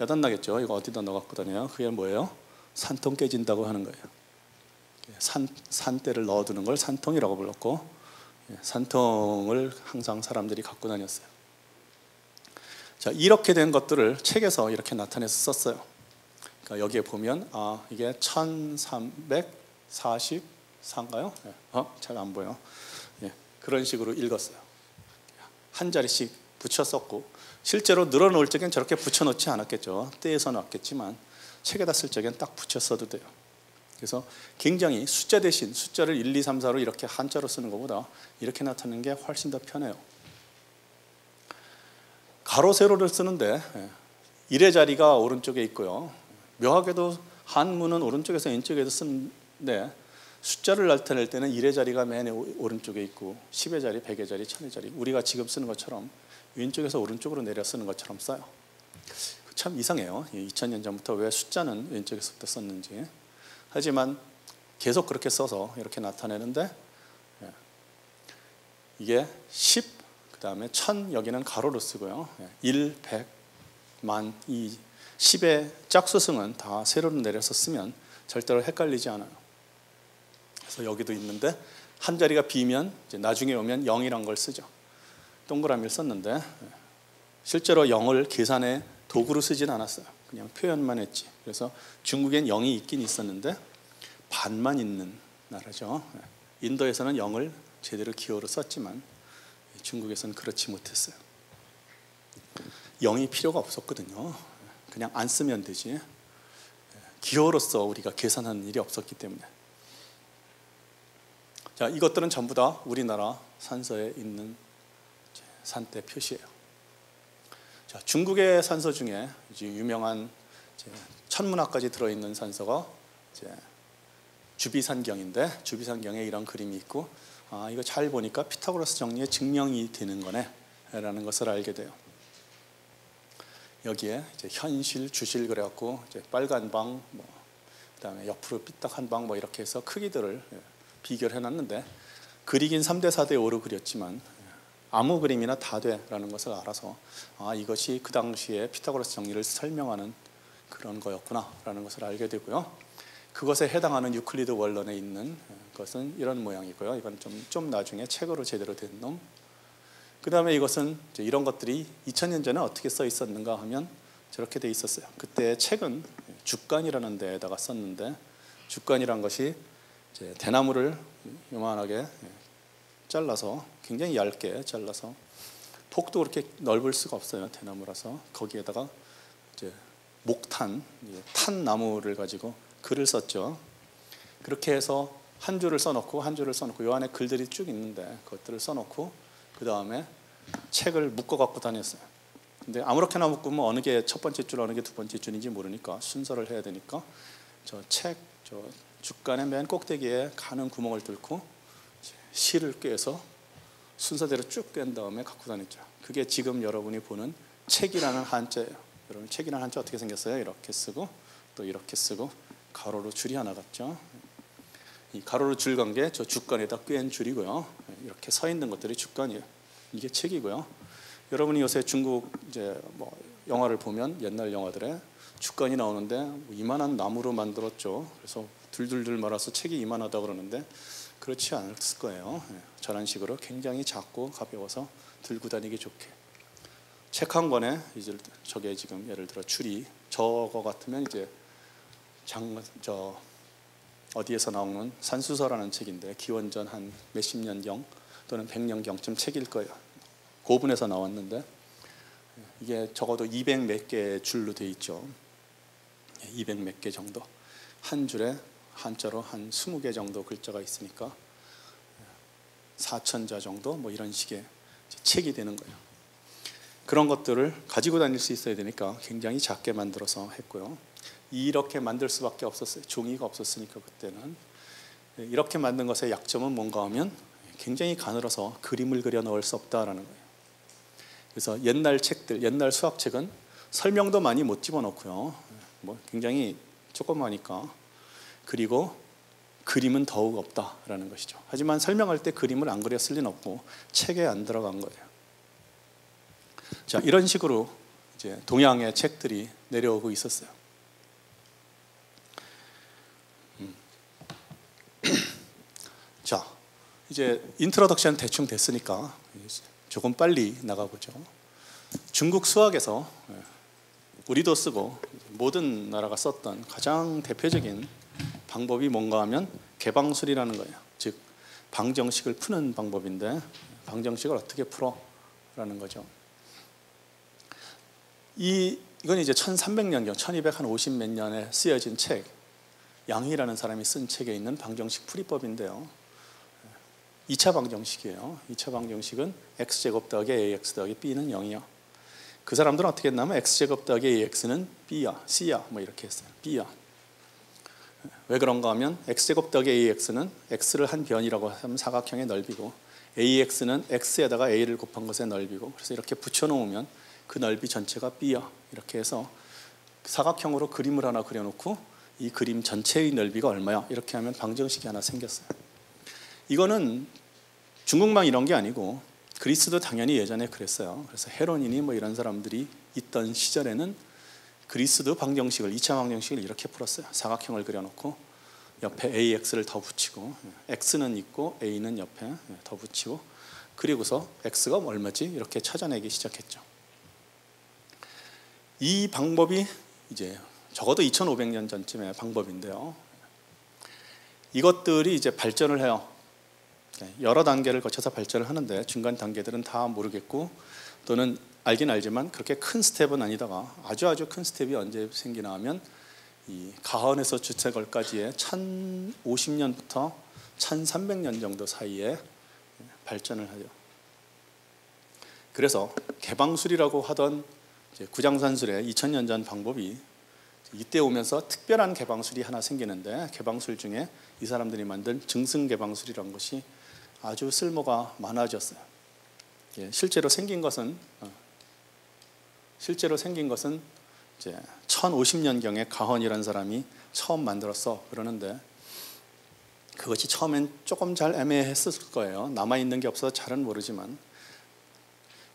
야단 나겠죠. 이거 어디다 넣어 갖고 다녀요? 그게 뭐예요? 산통 깨진다고 하는 거예요. 산 산대를 넣어두는 걸 산통이라고 불렀고 예, 산통을 항상 사람들이 갖고 다녔어요. 자 이렇게 된 것들을 책에서 이렇게 나타내서 썼어요. 그러니까 여기에 보면 아 이게 1344인가요? 예, 어잘 안 보여. 예, 그런 식으로 읽었어요. 한 자리씩 붙여 썼고 실제로 늘어놓을 적엔 저렇게 붙여놓지 않았겠죠. 떼에서 놨겠지만 책에다 쓸 적엔 딱 붙여 써도 돼요. 그래서 굉장히 숫자 대신 숫자를 1, 2, 3, 4로 이렇게 한자로 쓰는 것보다 이렇게 나타내는 게 훨씬 더 편해요. 가로 세로를 쓰는데 1의 자리가 오른쪽에 있고요. 묘하게도 한문은 오른쪽에서 왼쪽에도 쓰는데 숫자를 나타낼 때는 1의 자리가 맨 오른쪽에 있고 10의 자리, 100의 자리, 1000의 자리 우리가 지금 쓰는 것처럼 왼쪽에서 오른쪽으로 내려 쓰는 것처럼 써요. 참 이상해요. 2000년 전부터 왜 숫자는 왼쪽에서부터 썼는지. 하지만 계속 그렇게 써서 이렇게 나타내는데 예. 이게 10, 그 다음에 1000 여기는 가로로 쓰고요. 1, 100, 만, 이 10의 짝수승은 다 세로로 내려서 쓰면 절대로 헷갈리지 않아요. 그래서 여기도 있는데 한 자리가 비면 나중에 오면 0이란 걸 쓰죠. 동그라미를 썼는데 예. 실제로 0을 계산에 도구로 쓰진 않았어요. 그냥 표현만 했지. 그래서 중국엔 영이 있긴 있었는데 반만 있는 나라죠. 인도에서는 영을 제대로 기호로 썼지만 중국에서는 그렇지 못했어요. 영이 필요가 없었거든요. 그냥 안 쓰면 되지. 기호로서 우리가 계산하는 일이 없었기 때문에. 자, 이것들은 전부 다 우리나라 산서에 있는 산대 표시예요. 자, 중국의 산서 중에 이제 유명한 이제 천문학까지 들어있는 산서가 이제 주비산경인데 주비산경에 이런 그림이 있고 아 이거 잘 보니까 피타고라스 정리의 증명이 되는 거네라는 것을 알게 돼요. 여기에 이제 현실, 주실 그래갖고 이제 빨간 방, 뭐 그다음에 옆으로 삐딱한 방 뭐 이렇게 해서 크기들을 예, 비교를 해놨는데 그리긴 3대 4대 5로 그렸지만 아무 그림이나 다 돼라는 것을 알아서 아 이것이 그 당시에 피타고라스 정리를 설명하는 그런 거였구나라는 것을 알게 되고요. 그것에 해당하는 유클리드 원론에 있는 것은 이런 모양이고요. 이건 좀, 좀 나중에 책으로 제대로 된 놈. 그 다음에 이것은 이런 것들이 2000년 전에 어떻게 써 있었는가 하면 저렇게 돼 있었어요. 그때 책은 주간이라는 데에다가 썼는데 주간이란 것이 대나무를 요만하게 잘라서 굉장히 얇게 잘라서 폭도 그렇게 넓을 수가 없어요. 대나무라서 거기에다가 이제 목탄, 탄 나무를 가지고 글을 썼죠. 그렇게 해서 한 줄을 써놓고 한 줄을 써놓고 요 안에 글들이 쭉 있는데 그것들을 써놓고 그 다음에 책을 묶어 갖고 다녔어요. 근데 아무렇게나 묶으면 어느 게 첫 번째 줄 어느 게 두 번째 줄인지 모르니까 순서를 해야 되니까 저 책저 주간의 맨 꼭대기에 가는 구멍을 뚫고 실을 꿰서 순서대로 쭉 꿰은 다음에 갖고 다녔죠. 그게 지금 여러분이 보는 책이라는 한자예요. 여러분 책이라는 한자 어떻게 생겼어요? 이렇게 쓰고 또 이렇게 쓰고 가로로 줄이 하나 갔죠. 이 가로로 줄 간 게 저 주간에다 꿰은 줄이고요. 이렇게 서 있는 것들이 주간이에요. 이게 책이고요. 여러분이 요새 중국 이제 뭐 영화를 보면 옛날 영화들에 주간이 나오는데 뭐 이만한 나무로 만들었죠. 그래서 둘둘둘 말아서 책이 이만하다 그러는데 그렇지 않았을 거예요. 예, 저런 식으로 굉장히 작고 가벼워서 들고 다니기 좋게. 책 한 권에 이제 저게 지금 예를 들어 줄이 저거 같으면 이제 장 저 어디에서 나오는 산수서라는 책인데 기원전 한 몇십 년경 또는 백년 경쯤 책일 거예요. 고분에서 나왔는데 이게 적어도 200 몇 개 줄로 돼 있죠. 200 몇 개 정도 한 줄에 한자로 한 20개 정도 글자가 있으니까 4천자 정도 뭐 이런 식의 책이 되는 거예요. 그런 것들을 가지고 다닐 수 있어야 되니까 굉장히 작게 만들어서 했고요. 이렇게 만들 수밖에 없었어요. 종이가 없었으니까 그때는 이렇게 만든 것의 약점은 뭔가 하면 굉장히 가늘어서 그림을 그려 넣을 수 없다라는 거예요. 그래서 옛날 책들, 옛날 수학책은 설명도 많이 못 집어넣고요. 뭐 굉장히 조그마니까 그리고 그림은 더욱 없다라는 것이죠. 하지만 설명할 때 그림을 안 그렸을 리는 없고 책에 안 들어간 거예요. 자 이런 식으로 이제 동양의 책들이 내려오고 있었어요. 음. 자 이제 introduction 대충 됐으니까 조금 빨리 나가보죠. 중국 수학에서 예, 우리도 쓰고 모든 나라가 썼던 가장 대표적인 방법이 뭔가 하면 개방술이라는 거예요. 즉 방정식을 푸는 방법인데 방정식을 어떻게 풀어라는 거죠. 이 이건 이제 1300년경 1250몇 년에 쓰여진 책 양희라는 사람이 쓴 책에 있는 방정식 풀이법인데요. 2차 방정식이에요. 2차 방정식은 x제곱 더하기 ax 더하기 b는 0이요. 그 사람들은 어떻게 했냐면 x제곱 더하기 ax는 b야, c야 뭐 이렇게 했어요. b야. 왜 그런가 하면 x제곱 더하기 ax는 x를 한 변이라고 하면 사각형의 넓이고 ax는 x에다가 a를 곱한 것의 넓이고 그래서 이렇게 붙여놓으면 그 넓이 전체가 b야. 이렇게 해서 사각형으로 그림을 하나 그려놓고 이 그림 전체의 넓이가 얼마야? 이렇게 하면 방정식이 하나 생겼어요. 이거는 중국만 이런 게 아니고 그리스도 당연히 예전에 그랬어요. 그래서 헤로니니 뭐 이런 사람들이 있던 시절에는 그리스도 방정식을 2차 방정식을 이렇게 풀었어요. 사각형을 그려놓고 옆에 AX를 더 붙이고 X는 있고 A는 옆에 더 붙이고 그리고서 X가 얼마지 이렇게 찾아내기 시작했죠. 이 방법이 이제 적어도 2,500년 전쯤의 방법인데요. 이것들이 이제 발전을 해요. 여러 단계를 거쳐서 발전을 하는데 중간 단계들은 다 모르겠고 또는 알긴 알지만 그렇게 큰 스텝은 아니다가 아주 아주 큰 스텝이 언제 생기나 하면 이 가헌에서 주체걸까지의 1050년부터 1300년 정도 사이에 발전을 하죠. 그래서 개방술이라고 하던 구장산술의 2000년 전 방법이 이때 오면서 특별한 개방술이 하나 생기는데 개방술 중에 이 사람들이 만든 증승 개방술이라는 것이 아주 쓸모가 많아졌어요. 예, 실제로 생긴 것은 어, 실제로 생긴 것은 이제 1050년경에 가헌이라는 사람이 처음 만들었어 그러는데 그 그것이 처음엔 조금 잘 애매했을 거예요. 남아 있는 게 없어서 잘은 모르지만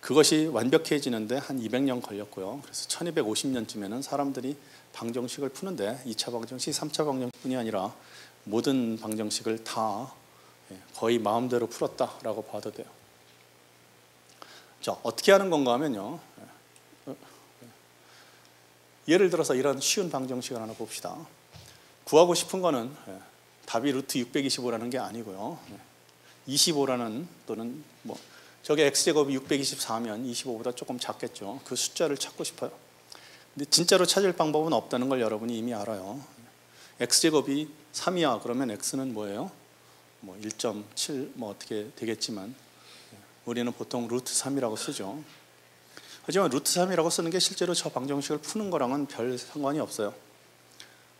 그것이 완벽해지는데 한 200년 걸렸고요. 그래서 1250년쯤에는 사람들이 방정식을 푸는데 2차 방정식, 3차 방정식뿐이 아니라 모든 방정식을 다 예, 거의 마음대로 풀었다라고 봐도 돼요. 자, 어떻게 하는 건가 하면요. 예, 어, 예를 들어서 이런 쉬운 방정식을 하나 봅시다. 구하고 싶은 거는 예, 답이 루트 625라는 게 아니고요. 25라는 또는 뭐 저게 x제곱이 624면 25보다 조금 작겠죠. 그 숫자를 찾고 싶어요. 근데 진짜로 찾을 방법은 없다는 걸 여러분이 이미 알아요. x제곱이 3이야 그러면 x는 뭐예요? 뭐 1.7 뭐 어떻게 되겠지만 우리는 보통 루트 3이라고 쓰죠. 하지만 루트 3이라고 쓰는 게 실제로 저 방정식을 푸는 거랑은 별 상관이 없어요.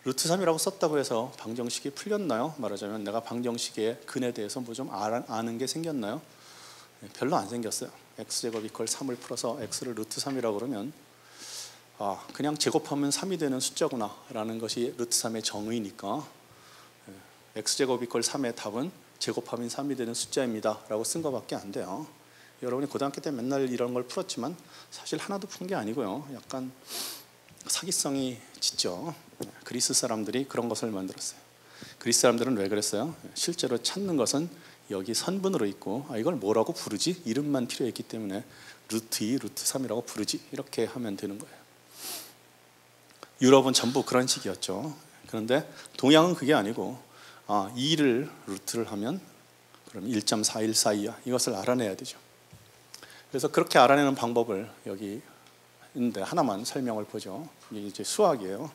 루트 3이라고 썼다고 해서 방정식이 풀렸나요? 말하자면 내가 방정식의 근에 대해서 뭐 좀 아는 게 생겼나요? 네, 별로 안 생겼어요. x제곱 이퀄 3을 풀어서 x를 루트 3이라고 그러면 아, 그냥 제곱하면 3이 되는 숫자구나 라는 것이 루트 3의 정의니까 네, x제곱 이퀄 3의 답은 제곱하면 3이 되는 숫자입니다 라고 쓴 것밖에 안 돼요. 여러분이 고등학교 때 맨날 이런 걸 풀었지만 사실 하나도 푼 게 아니고요. 약간 사기성이 짙죠. 네, 그리스 사람들이 그런 것을 만들었어요. 그리스 사람들은 왜 그랬어요? 실제로 찾는 것은 여기 선분으로 있고 아, 이걸 뭐라고 부르지? 이름만 필요했기 때문에 루트 2, 루트 3이라고 부르지 이렇게 하면 되는 거예요. 유럽은 전부 그런 식이었죠. 그런데 동양은 그게 아니고 아, 2를 루트를 하면 그럼 1.4142야 이것을 알아내야 되죠. 그래서 그렇게 알아내는 방법을 여기 있는데 하나만 설명을 보죠. 이게 이제 수학이에요.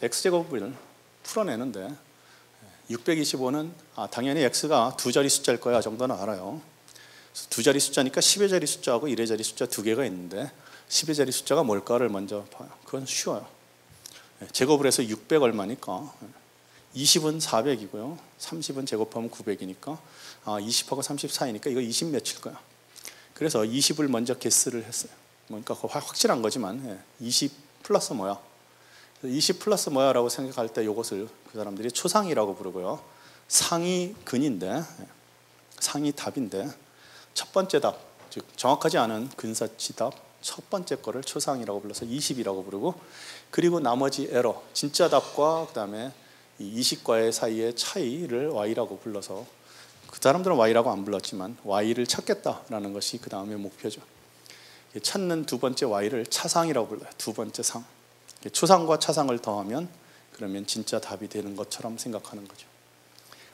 x제곱을 풀어내는데 625는 아, 당연히 x가 두 자리 숫자일 거야 정도는 알아요. 두 자리 숫자니까 10의 자리 숫자하고 1의 자리 숫자 두 개가 있는데 10의 자리 숫자가 뭘까를 먼저 봐요. 그건 쉬워요. 예, 제곱을 해서 600 얼마니까 20은 400이고요. 30은 제곱하면 900이니까 아, 20하고 34이니까 이거 20 몇일 거야. 그래서 20을 먼저 개스를 했어요. 그러니까 확실한 거지만 20 예, 플러스 뭐야? 20 플러스 뭐야라고 생각할 때 이것을 그 사람들이 초상이라고 부르고요. 상이 근인데 상이 답인데 첫 번째 답, 즉 정확하지 않은 근사치 답 첫 번째 거를 초상이라고 불러서 20이라고 부르고 그리고 나머지 에러 진짜 답과 그다음에 이 20과의 사이의 차이를 y라고 불러서 그 사람들은 y라고 안 불렀지만 y를 찾겠다라는 것이 그 다음에 목표죠. 찾는 두 번째 y를 차상이라고 불러요. 두 번째 상. 초상과 차상을 더하면 그러면 진짜 답이 되는 것처럼 생각하는 거죠.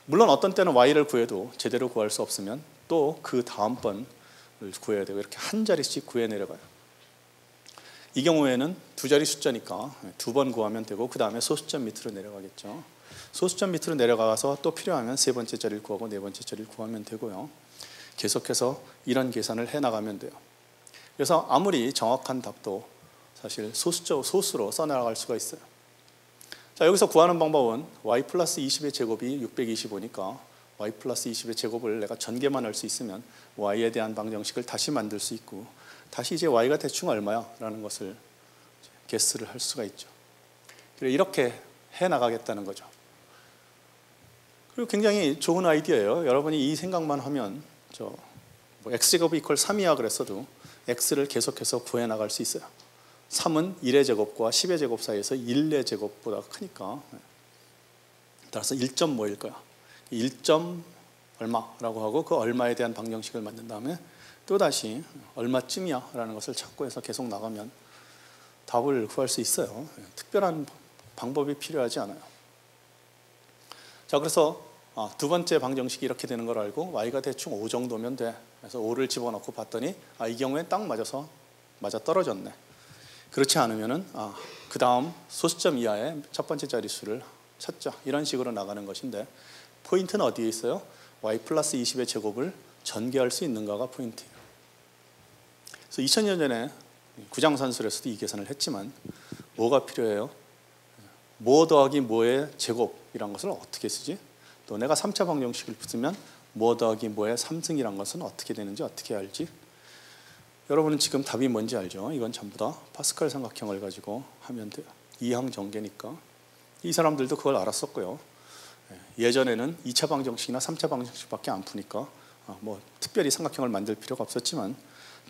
물론 어떤 때는 y를 구해도 제대로 구할 수 없으면 또 그 다음 번을 구해야 되고 이렇게 한 자리씩 구해 내려가요. 이 경우에는 두 자리 숫자니까 두 번 구하면 되고 그 다음에 소수점 밑으로 내려가겠죠. 소수점 밑으로 내려가서 또 필요하면 세 번째 자리를 구하고 네 번째 자리를 구하면 되고요. 계속해서 이런 계산을 해 나가면 돼요. 그래서 아무리 정확한 답도 사실 소수적 소수로 써나갈 수가 있어요. 자 여기서 구하는 방법은 y 플러스 20의 제곱이 625니까 y 플러스 20의 제곱을 내가 전개만 할 수 있으면 y에 대한 방정식을 다시 만들 수 있고 다시 이제 y가 대충 얼마야? 라는 것을 개수를 할 수가 있죠. 이렇게 해 나가겠다는 거죠. 그리고 굉장히 좋은 아이디어예요. 여러분이 이 생각만 하면 저 뭐 x제곱이 이퀄 3이야 그랬어도 x를 계속해서 구해 나갈 수 있어요. 3은 1의 제곱과 10의 제곱 사이에서 1의 제곱보다 크니까 따라서 1.5일 거야. 1. 얼마라고 하고 그 얼마에 대한 방정식을 만든 다음에 또다시 얼마쯤이야 라는 것을 찾고 해서 계속 나가면 답을 구할 수 있어요. 특별한 방법이 필요하지 않아요. 자, 그래서 아, 두 번째 방정식이 이렇게 되는 걸 알고 y가 대충 5 정도면 돼. 그래서 5를 집어넣고 봤더니 아, 이 경우엔 딱 맞아서 맞아 떨어졌네. 그렇지 않으면은 아, 그 다음 소수점 이하의 첫 번째 자릿수를 찾자 이런 식으로 나가는 것인데 포인트는 어디에 있어요? y 플러스 20의 제곱을 전개할 수 있는가가 포인트예요. 그래서 2000년 전에 구장산술에서도 이 계산을 했지만 뭐가 필요해요? 뭐 더하기 뭐의 제곱이란 것을 어떻게 쓰지? 또 내가 3차 방정식을 쓰면 뭐 더하기 뭐의 3승이란 것은 어떻게 되는지 어떻게 알지? 여러분은 지금 답이 뭔지 알죠? 이건 전부 다 파스칼 삼각형을 가지고 하면 돼요. 이항 전개니까. 이 사람들도 그걸 알았었고요. 예전에는 2차 방정식이나 3차 방정식밖에 안 푸니까 어, 뭐 특별히 삼각형을 만들 필요가 없었지만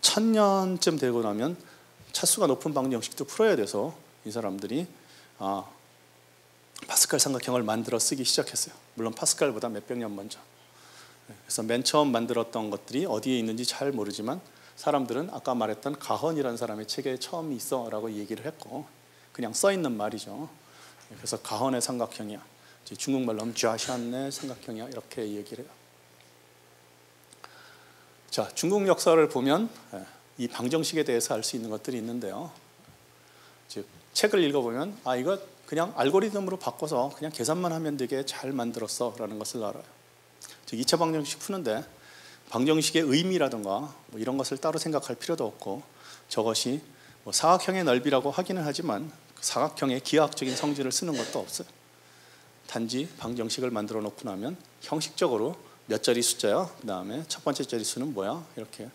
천년쯤 되고 나면 차수가 높은 방정식도 풀어야 돼서 이 사람들이 아, 파스칼 삼각형을 만들어 쓰기 시작했어요. 물론 파스칼보다 몇백 년 먼저. 그래서 맨 처음 만들었던 것들이 어디에 있는지 잘 모르지만 사람들은 아까 말했던 가헌이라는 사람의 책에 처음 있어라고 얘기를 했고 그냥 써 있는 말이죠. 그래서 가헌의 삼각형이야. 중국말로 쥐샤의 삼각형이야 이렇게 얘기를 해요. 자, 중국 역사를 보면 예, 이 방정식에 대해서 알 수 있는 것들이 있는데요. 즉 책을 읽어보면 아 이거 그냥 알고리즘으로 바꿔서 그냥 계산만 하면 되게 잘 만들었어 라는 것을 알아요. 즉 2차 방정식 푸는데 방정식의 의미라든가 뭐 이런 것을 따로 생각할 필요도 없고 저것이 뭐 사각형의 넓이라고 하기는 하지만 그 사각형의 기하학적인 성질을 쓰는 것도 없어요. 단지 방정식을 만들어 놓고 나면 형식적으로 몇 자리 숫자야? 그 다음에 첫 번째 자리 수는 뭐야? 이렇게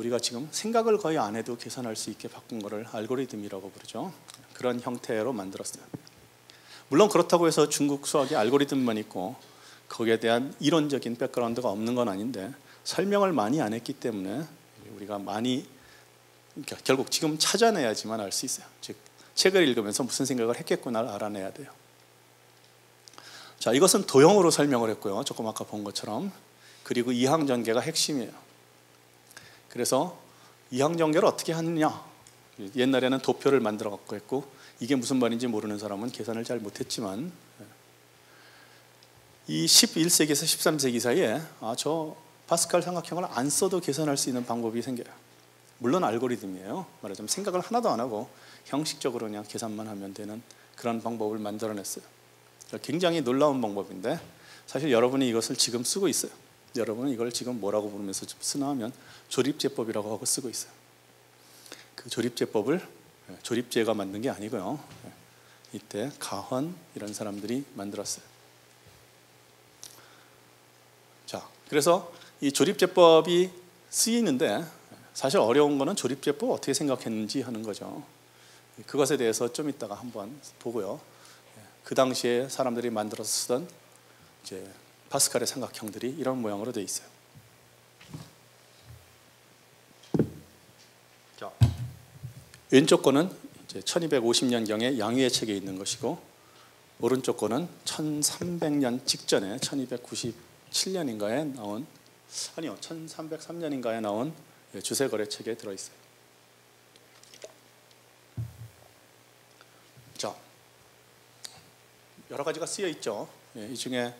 우리가 지금 생각을 거의 안 해도 계산할 수 있게 바꾼 거를 알고리즘이라고 부르죠. 그런 형태로 만들었어요. 물론 그렇다고 해서 중국 수학이 알고리즘만 있고 거기에 대한 이론적인 백그라운드가 없는 건 아닌데 설명을 많이 안 했기 때문에 우리가 많이 그러니까 결국 지금 찾아내야지만 알 수 있어요. 즉 책을 읽으면서 무슨 생각을 했겠구나를 알아내야 돼요. 자, 이것은 도형으로 설명을 했고요. 조금 아까 본 것처럼. 그리고 이항 전개가 핵심이에요. 그래서 이항 전개를 어떻게 하느냐? 옛날에는 도표를 만들어 갖고 했고 이게 무슨 말인지 모르는 사람은 계산을 잘 못했지만 이 11세기에서 13세기 사이에 아, 저 파스칼 삼각형을 안 써도 계산할 수 있는 방법이 생겨요. 물론 알고리즘이에요. 말하자면 생각을 하나도 안 하고 형식적으로 그냥 계산만 하면 되는 그런 방법을 만들어냈어요. 굉장히 놀라운 방법인데 사실 여러분이 이것을 지금 쓰고 있어요. 여러분은 이걸 지금 뭐라고 부르면서 쓰나 하면 조립제법이라고 하고 쓰고 있어요. 그 조립제법을 예, 조립제가 만든 게 아니고요. 예, 이때 가헌 이런 사람들이 만들었어요. 자, 그래서 이 조립제법이 쓰이는데 사실 어려운 거는 조립제법 어떻게 생각했는지 하는 거죠. 그것에 대해서 좀 이따가 한번 보고요. 예, 그 당시에 사람들이 만들어서 쓰던 이제 파스칼의 삼각형들이 이런 모양으로 되어 있어요. 자, 왼쪽 거는 이제 1250년경에 양위의 책에 있는 것이고 오른쪽 거는 1300년 직전에 1297년인가에 나온 아니요 1303년인가에 나온 주세거래 책에 들어 있어요. 자, 여러 가지가 쓰여 있죠. 예, 이 중에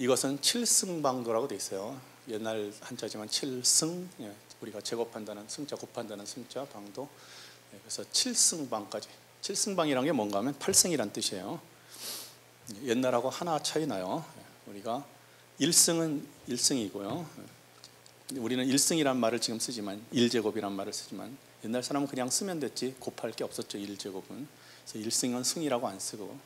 이것은 칠승방도라고 돼 있어요. 옛날 한자지만 칠승 예, 우리가 제곱한다는 승자 곱한다는 승자 방도 예, 그래서 칠승방까지 칠승방이란 게 뭔가 하면 팔승이란 뜻이에요. 옛날하고 하나 차이 나요. 예, 우리가 일승은 일승이고요. 우리는 일승이란 말을 지금 쓰지만 일제곱이란 말을 쓰지만 옛날 사람은 그냥 쓰면 됐지 곱할 게 없었죠 일제곱은. 그래서 일승은 승이라고 안 쓰고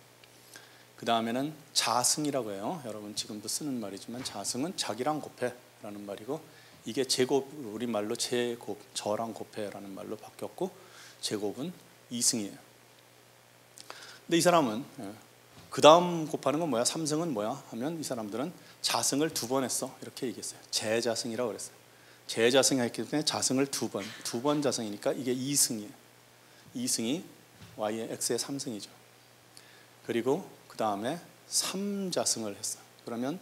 그 다음에는 자승이라고 해요. 여러분 지금도 쓰는 말이지만 자승은 자기랑 곱해라는 말이고 이게 제곱 우리 말로 제곱 저랑 곱해라는 말로 바뀌었고 제곱은 이승이에요. 근데 이 사람은 그 다음 곱하는 건 뭐야? 삼승은 뭐야? 하면 이 사람들은 자승을 두 번 했어. 이렇게 얘기했어요. 재자승이라고 그랬어요. 재자승 했기 때문에 자승을 두 번, 두 번 자승이니까 이게 이승이에요. 이승이 y의 x의 3승이죠. 그리고 그 다음에 3자승을 했어. 그러면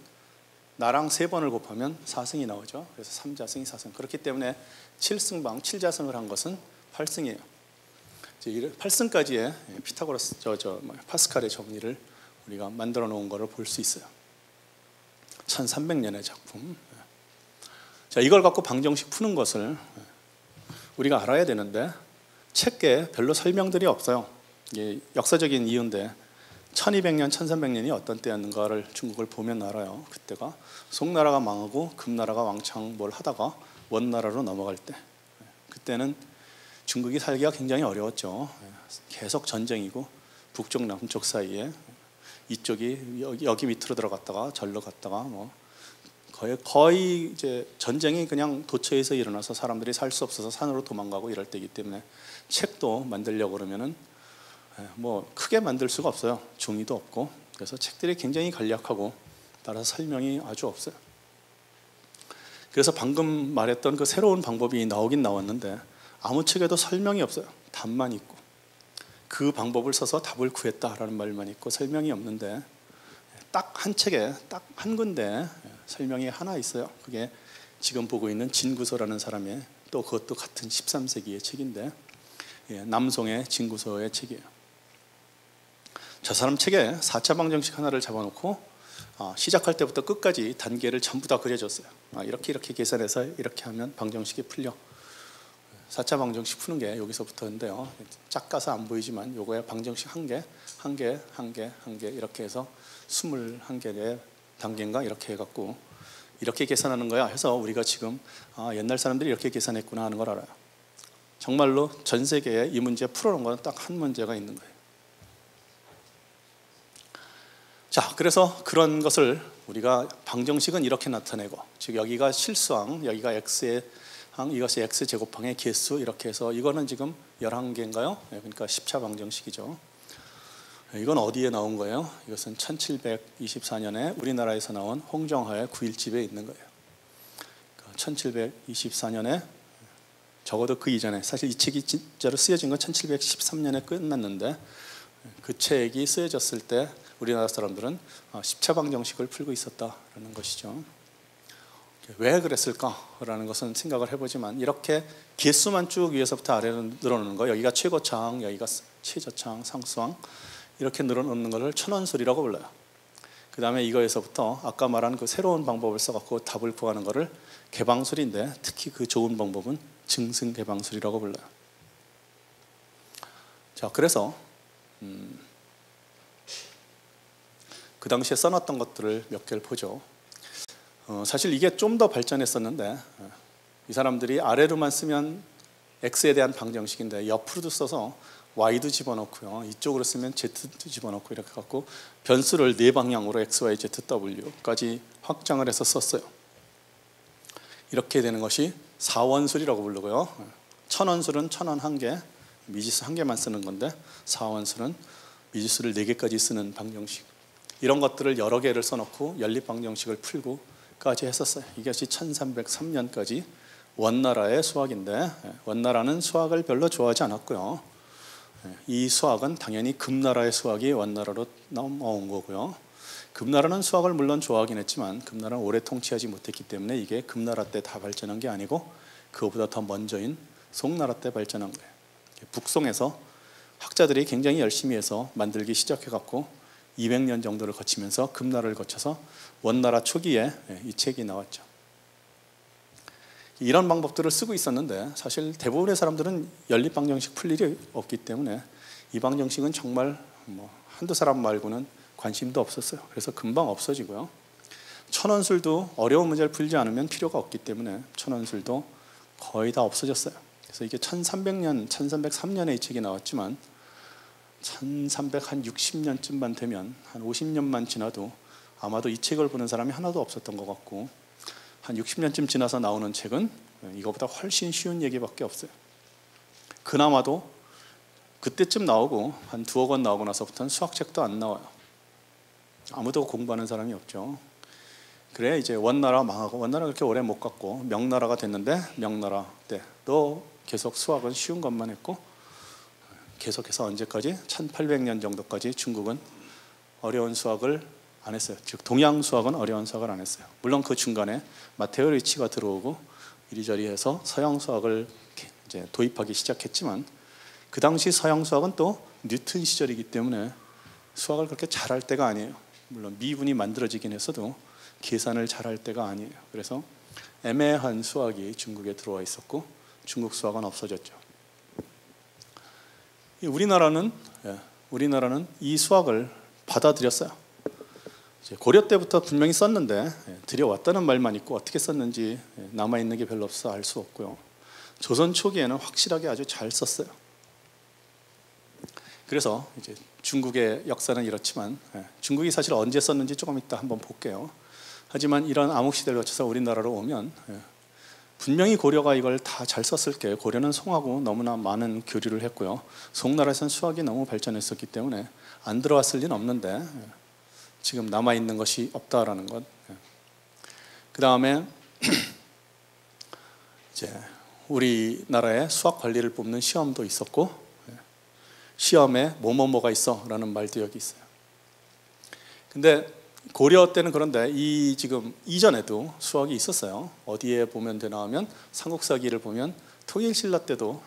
나랑 세 번을 곱하면 4승이 나오죠. 그래서 3자승이 4승. 그렇기 때문에 7승방, 7자승을 한 것은 8승이에요. 8승까지의 피타고라스 저저 뭐, 파스칼의 정리를 우리가 만들어 놓은 것을 볼 수 있어요. 1300년의 작품. 자, 이걸 갖고 방정식 푸는 것을 우리가 알아야 되는데 책에 별로 설명들이 없어요. 이게 역사적인 이유인데 1200년, 1300년이 어떤 때였는가를 중국을 보면 알아요. 그때가 송나라가 망하고 금나라가 왕창 뭘 하다가 원나라로 넘어갈 때 그때는 중국이 살기가 굉장히 어려웠죠. 계속 전쟁이고 북쪽 남쪽 사이에 이쪽이 여기, 여기 밑으로 들어갔다가 절로 갔다가 뭐 거의 거의 이제 전쟁이 그냥 도처에서 일어나서 사람들이 살 수 없어서 산으로 도망가고 이럴 때이기 때문에 책도 만들려고 그러면은 뭐 크게 만들 수가 없어요. 종이도 없고 그래서 책들이 굉장히 간략하고 따라서 설명이 아주 없어요. 그래서 방금 말했던 그 새로운 방법이 나오긴 나왔는데 아무 책에도 설명이 없어요. 답만 있고 그 방법을 써서 답을 구했다라는 말만 있고 설명이 없는데 딱 한 책에 딱 한 군데 설명이 하나 있어요. 그게 지금 보고 있는 진구서라는 사람의 또 그것도 같은 13세기의 책인데 예, 남송의 진구서의 책이에요. 저 사람 책에 4차 방정식 하나를 잡아놓고 아, 시작할 때부터 끝까지 단계를 전부 다 그려줬어요. 아, 이렇게 이렇게 계산해서 이렇게 하면 방정식이 풀려. 4차 방정식 푸는 게 여기서부터인데요. 작가서 안 보이지만 요거에 방정식 한 개, 한 개, 한 개, 한 개 이렇게 해서 21개의 단계인가 이렇게 해갖고 이렇게 계산하는 거야 해서 우리가 지금 아, 옛날 사람들이 이렇게 계산했구나 하는 걸 알아요. 정말로 전 세계에 이 문제 풀어놓은 건 딱 한 문제가 있는 거예요. 자, 그래서 그런 것을 우리가 방정식은 이렇게 나타내고, 즉 여기가 실수항, 여기가 x의 항, 이것이 x 제곱항의 개수 이렇게 해서 이거는 지금 11개인가요? 그러니까 10차 방정식이죠. 이건 어디에 나온 거예요? 이것은 1724년에 우리나라에서 나온 홍정하의 구일집에 있는 거예요. 1724년에 그러니까 적어도 그 이전에 사실 이 책이 진짜로 쓰여진 건 1713년에 끝났는데 그 책이 쓰여졌을 때 우리나라 사람들은 어, 십차방 정식을 풀고 있었다라는 것이죠. 왜 그랬을까라는 것은 생각을 해보지만 이렇게 개수만 쭉 위에서부터 아래로 늘어놓는 거 여기가 최고창 여기가 최저창 상수항 이렇게 늘어놓는 것을 천원술이라고 불러요. 그 다음에 이거에서부터 아까 말한 그 새로운 방법을 써갖고 답을 구하는 것을 개방술인데 특히 그 좋은 방법은 증승 개방술이라고 불러요. 자, 그래서 음, 그 당시에 써놨던 것들을 몇 개를 보죠. 어, 사실 이게 좀 더 발전했었는데 어, 이 사람들이 아래로만 쓰면 x에 대한 방정식인데 옆으로도 써서 y도 집어넣고요. 이쪽으로 쓰면 z도 집어넣고 이렇게 갖고 변수를 네 방향으로 x, y, z, w까지 확장을 해서 썼어요. 이렇게 되는 것이 사원술이라고 부르고요. 천원술은 천원 한 개, 미지수 한 개만 쓰는 건데 사원술은 미지수를 네 개까지 쓰는 방정식. 이런 것들을 여러 개를 써놓고 연립 방정식을 풀고까지 했었어요. 이것이 1303년까지 원나라의 수학인데 예, 원나라는 수학을 별로 좋아하지 않았고요. 예, 이 수학은 당연히 금나라의 수학이 원나라로 넘어온 거고요. 금나라는 수학을 물론 좋아하긴 했지만 금나라는 오래 통치하지 못했기 때문에 이게 금나라 때 다 발전한 게 아니고 그거보다 더 먼저인 송나라 때 발전한 거예요. 북송에서 학자들이 굉장히 열심히 해서 만들기 시작해 갖고 200년 정도를 거치면서 금나라를 거쳐서 원나라 초기에 예, 이 책이 나왔죠. 이런 방법들을 쓰고 있었는데 사실 대부분의 사람들은 연립 방정식 풀 일이 없기 때문에 이 방정식은 정말 뭐 한두 사람 말고는 관심도 없었어요. 그래서 금방 없어지고요. 천원술도 어려운 문제를 풀지 않으면 필요가 없기 때문에 천원술도 거의 다 없어졌어요. 그래서 이게 1300년, 1303년에 이 책이 나왔지만 1360년쯤만 되면 한 50년만 지나도 아마도 이 책을 보는 사람이 하나도 없었던 것 같고 한 60년쯤 지나서 나오는 책은 이거보다 훨씬 쉬운 얘기밖에 없어요. 그나마도 그때쯤 나오고 한 두억 원 나오고 나서부터는 수학책도 안 나와요. 아무도 공부하는 사람이 없죠. 그래 이제 원나라 망하고 원나라 그렇게 오래 못 갔고 명나라가 됐는데 명나라 때또 계속 수학은 쉬운 것만 했고 계속해서 언제까지 1800년 정도까지 중국은 어려운 수학을 안 했어요. 즉 동양 수학은 어려운 수학을 안 했어요. 물론 그 중간에 마테오 리치가 들어오고 이리저리 해서 서양 수학을 이제 도입하기 시작했지만 그 당시 서양 수학은 또 뉴턴 시절이기 때문에 수학을 그렇게 잘할 때가 아니에요. 물론 미분이 만들어지긴 했어도 계산을 잘할 때가 아니에요. 그래서 애매한 수학이 중국에 들어와 있었고 중국 수학은 없어졌죠. 우리나라는 예, 우리나라는 이 수학을 받아들였어요. 고려 때부터 분명히 썼는데 예, 들여왔다는 말만 있고 어떻게 썼는지 예, 남아 있는 게 별로 없어 알 수 없고요. 조선 초기에는 확실하게 아주 잘 썼어요. 그래서 이제 중국의 역사는 이렇지만 중국이 사실 언제 썼는지 조금 이따 한번 볼게요. 하지만 이런 암흑 시대를 거쳐서 우리나라로 오면 분명히 고려가 이걸 다 잘 썼을 게 고려는 송하고 너무나 많은 교류를 했고요. 송나라에서는 수학이 너무 발전했었기 때문에 안 들어왔을 리는 없는데 지금 남아 있는 것이 없다라는 것. 그 다음에 이제 우리나라의 수학 관리를 뽑는 시험도 있었고 시험에 뭐뭐뭐가 있어라는 말도 여기 있어요. 근데 고려 때는 그런데 이 지금 이전에도 수학이 있었어요. 어디에 보면 되나 하면 삼국사기를 보면 통일신라 때도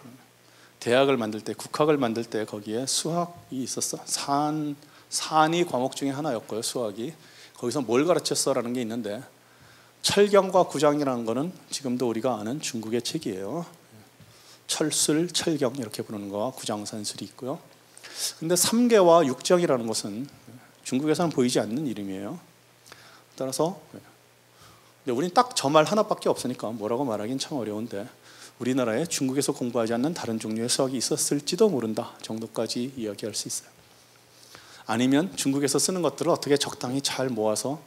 대학을 만들 때 국학을 만들 때 거기에 수학이 있었어. 산 산이 과목 중에 하나였고요. 수학이 거기서 뭘 가르쳤어라는 게 있는데 철경과 구장이라는 거는 지금도 우리가 아는 중국의 책이에요. 철술, 철경 이렇게 부르는 거와 구장산술이 있고요. 근데 삼계와 육정이라는 것은 중국에서는 보이지 않는 이름이에요. 따라서 근데 우리는 딱저 말 하나밖에 없으니까 뭐라고 말하긴 참 어려운데 우리나라에 중국에서 공부하지 않는 다른 종류의 수학이 있었을지도 모른다 정도까지 이야기할 수 있어요. 아니면 중국에서 쓰는 것들을 어떻게 적당히 잘 모아서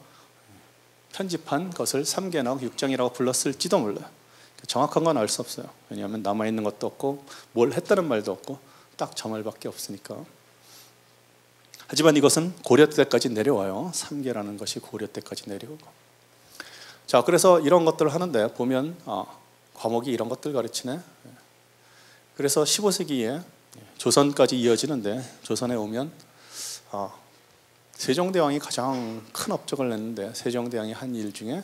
편집한 것을 3개나 6장이라고 불렀을지도 몰라요. 정확한 건 알 수 없어요. 왜냐하면 남아 있는 것도 없고 뭘 했다는 말도 없고 딱 저 말밖에 없으니까. 하지만 이것은 고려 때까지 내려와요. 3개라는 것이 고려 때까지 내려오고. 자, 그래서 이런 것들을 하는데 보면 아, 과목이 이런 것들 가르치네. 그래서 15세기에 조선까지 이어지는데 조선에 오면 아, 세종대왕이 가장 큰 업적을 냈는데 세종대왕이 한 일 중에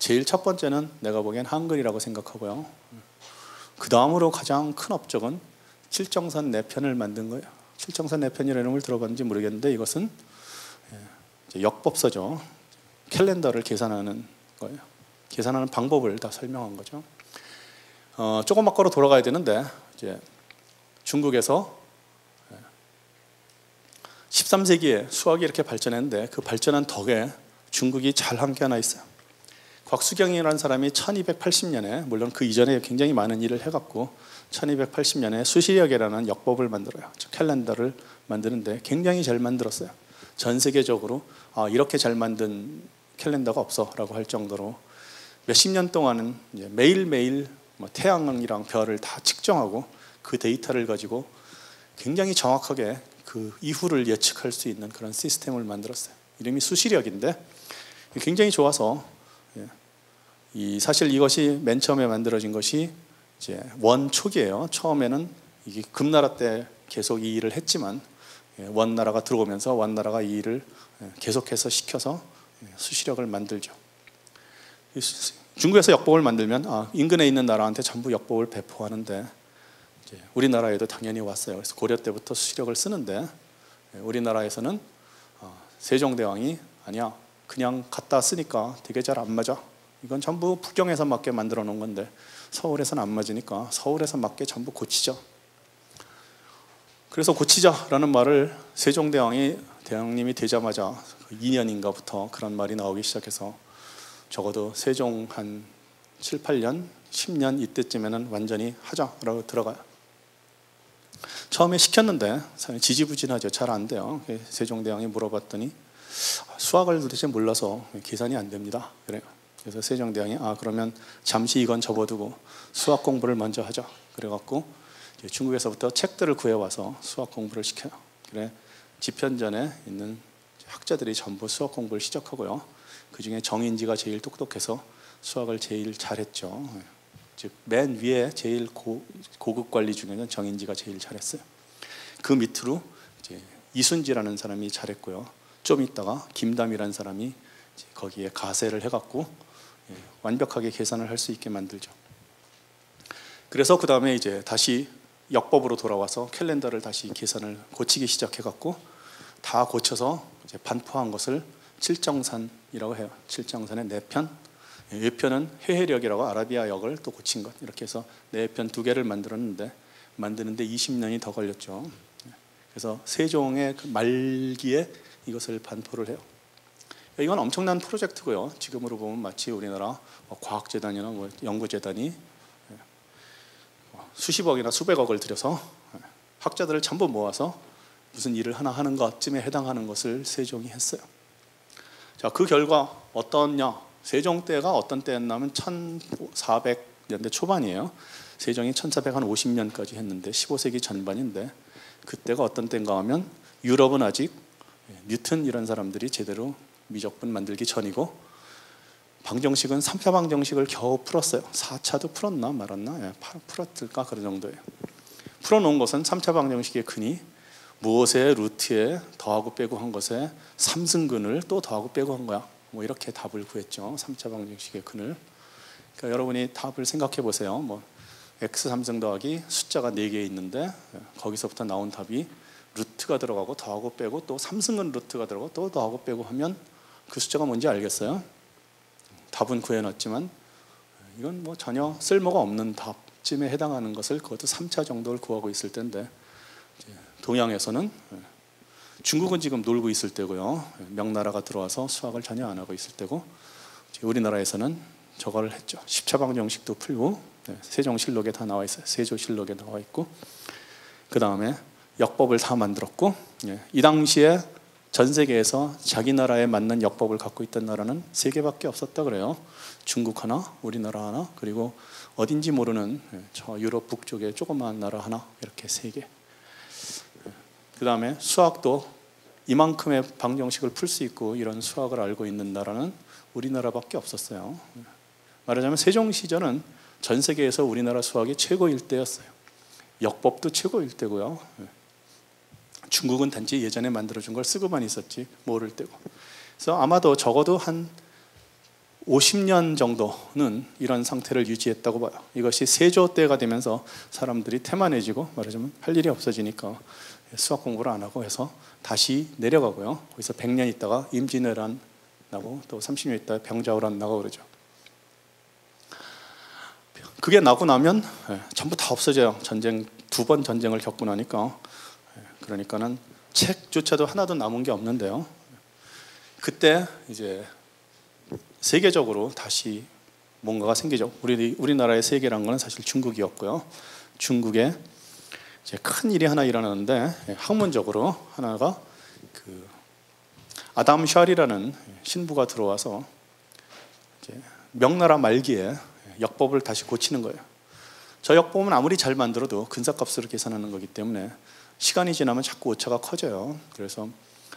제일 첫 번째는 내가 보기엔 한글이라고 생각하고요. 그 다음으로 가장 큰 업적은 칠정산 내편을 만든 거예요. 칠정산 내편이라는 이름을 들어봤는지 모르겠는데 이것은 역법서죠. 캘렌더를 계산하는 거예요. 계산하는 방법을 다 설명한 거죠. 어, 조금 앞으로 돌아가야 되는데 이제 중국에서 13세기에 수학이 이렇게 발전했는데 그 발전한 덕에 중국이 잘한 게 하나 있어요. 곽수경이라는 사람이 1280년에 물론 그 이전에 굉장히 많은 일을 해갖고 1280년에 수시력이라는 역법을 만들어요. 캘린더를 만드는데 굉장히 잘 만들었어요. 전 세계적으로 아, 이렇게 잘 만든 캘린더가 없어라고 할 정도로 몇십 년 동안은 매일매일 뭐 태양이랑 별을 다 측정하고 그 데이터를 가지고 굉장히 정확하게 그 이후를 예측할 수 있는 그런 시스템을 만들었어요. 이름이 수시력인데 굉장히 좋아서 예. 이 사실 이것이 맨 처음에 만들어진 것이 이제 원 초기예요. 처음에는 이게 금나라 때 계속 이 일을 했지만 예, 원 나라가 들어오면서 원 나라가 이 일을 예, 계속해서 시켜서 수시력을 만들죠. 중국에서 역법을 만들면 아, 인근에 있는 나라한테 전부 역법을 배포하는데 우리나라에도 당연히 왔어요. 그래서 고려 때부터 수시력을 쓰는데 예, 우리나라에서는 어, 세종대왕이 아니야 그냥 갖다 쓰니까 되게 잘 안 맞아. 이건 전부 북경에서 맞게 만들어 놓은 건데 서울에서는 안 맞으니까 서울에서 맞게 전부 고치자. 그래서 고치자라는 말을 세종대왕이 대왕님이 되자마자 2년인가부터 그런 말이 나오기 시작해서 적어도 세종 한 7, 8년, 10년 이때쯤에는 완전히 하자라고 들어가요. 처음에 시켰는데 지지부진하죠. 잘 안 돼요. 세종대왕이 물어봤더니 수학을 도대체 몰라서 계산이 안 됩니다. 그래요. 그래서 세종대왕이 아 그러면 잠시 이건 접어두고 수학 공부를 먼저 하자. 그래갖고 중국에서부터 책들을 구해와서 수학 공부를 시켜요. 그래 지편전에 있는 학자들이 전부 수학 공부를 시작하고요. 그 중에 정인지가 제일 똑똑해서 수학을 제일 잘했죠. 즉 맨 위에 제일 고, 고급 관리 중에는 정인지가 제일 잘했어요. 그 밑으로 이제 이순지라는 사람이 잘했고요. 좀 있다가 김담이라는 사람이 거기에 가세를 해갖고 예, 완벽하게 계산을 할 수 있게 만들죠. 그래서 그 다음에 이제 다시 역법으로 돌아와서 캘렌더를 다시 계산을 고치기 시작해갖고 다 고쳐서 반포한 것을 칠정산이라고 해요. 칠정산의 내편 외편은 회해력이라고 아라비아 역을 또 고친 것 이렇게 해서 내편 두 개를 만들었는데 만드는데 20년이 더 걸렸죠. 그래서 세종의 그 말기에 이것을 반포를 해요. 이건 엄청난 프로젝트고요. 지금으로 보면 마치 우리나라 뭐 과학재단이나 뭐 연구재단이 예, 뭐 수십억이나 수백억을 들여서 예, 학자들을 전부 모아서 무슨 일을 하나 하는 것쯤에 해당하는 것을 세종이 했어요. 자, 그 결과 어떠냐? 세종 때가 어떤 때였냐면 1400년대 초반이에요. 세종이 1450년까지 했는데 15세기 전반인데 그때가 어떤 때인가 하면 유럽은 아직 예, 뉴턴 이런 사람들이 제대로 미적분 만들기 전이고 방정식은 3차 방정식을 겨우 풀었어요. 4차도 풀었나 말았나? 예, 풀었을까 그런 정도예요. 풀어놓은 것은 3차 방정식의 근이 무엇에 루트에 더하고 빼고 한 것에 3승근을 또 더하고 빼고 한 거야. 뭐 이렇게 답을 구했죠. 3차 방정식의 근을. 그러니까 여러분이 답을 생각해 보세요. 뭐 x 3승 더하기 숫자가 4개 있는데 거기서부터 나온 답이 루트가 들어가고 더하고 빼고 또 3승근 루트가 들어가고 또 더하고 빼고 하면 그 숫자가 뭔지 알겠어요? 답은 구해놨지만 이건 뭐 전혀 쓸모가 없는 답쯤에 해당하는 것을 그것도 3차 정도를 구하고 있을 텐데 동양에서는 중국은 지금 놀고 있을 때고요. 명나라가 들어와서 수학을 전혀 안 하고 있을 때고 우리나라에서는 저걸 했죠. 십차방 정식도 풀고 세종실록에 다 나와 있어요. 세조실록에 나와 있고 그 다음에 역법을 다 만들었고 이 당시에 전 세계에서 자기 나라에 맞는 역법을 갖고 있던 나라는 세 개밖에 없었다 그래요. 중국 하나, 우리나라 하나, 그리고 어딘지 모르는 저 유럽 북쪽에 조그마한 나라 하나 이렇게 세 개. 그 다음에 수학도 이만큼의 방정식을 풀 수 있고 이런 수학을 알고 있는 나라는 우리나라밖에 없었어요. 말하자면 세종 시절은 전 세계에서 우리나라 수학이 최고일 때였어요. 역법도 최고일 때고요. 중국은 단지 예전에 만들어준 걸 쓰고만 있었지 모를 때고. 그래서 아마도 적어도 한 50년 정도는 이런 상태를 유지했다고 봐요. 이것이 세조 때가 되면서 사람들이 태만해지고 말하자면 할 일이 없어지니까 수학 공부를 안 하고 해서 다시 내려가고요. 거기서 100년 있다가 임진왜란 나고 또 30년 있다가 병자호란 나고 그러죠. 그게 나고 나면 예, 전부 다 없어져요. 전쟁 두 번 전쟁을 겪고 나니까 예, 그러니까는 책조차도 하나도 남은 게 없는데요. 그때 이제 세계적으로 다시 뭔가가 생기죠. 우리 우리나라의 세계란 거는 사실 중국이었고요. 중국에 이제 큰 일이 하나 일어나는데 예, 학문적으로 하나가 그 아담 샬이라는 신부가 들어와서 명나라 말기에 역법을 다시 고치는 거예요. 저 역법은 아무리 잘 만들어도 근사값으로 계산하는 거기 때문에 시간이 지나면 자꾸 오차가 커져요. 그래서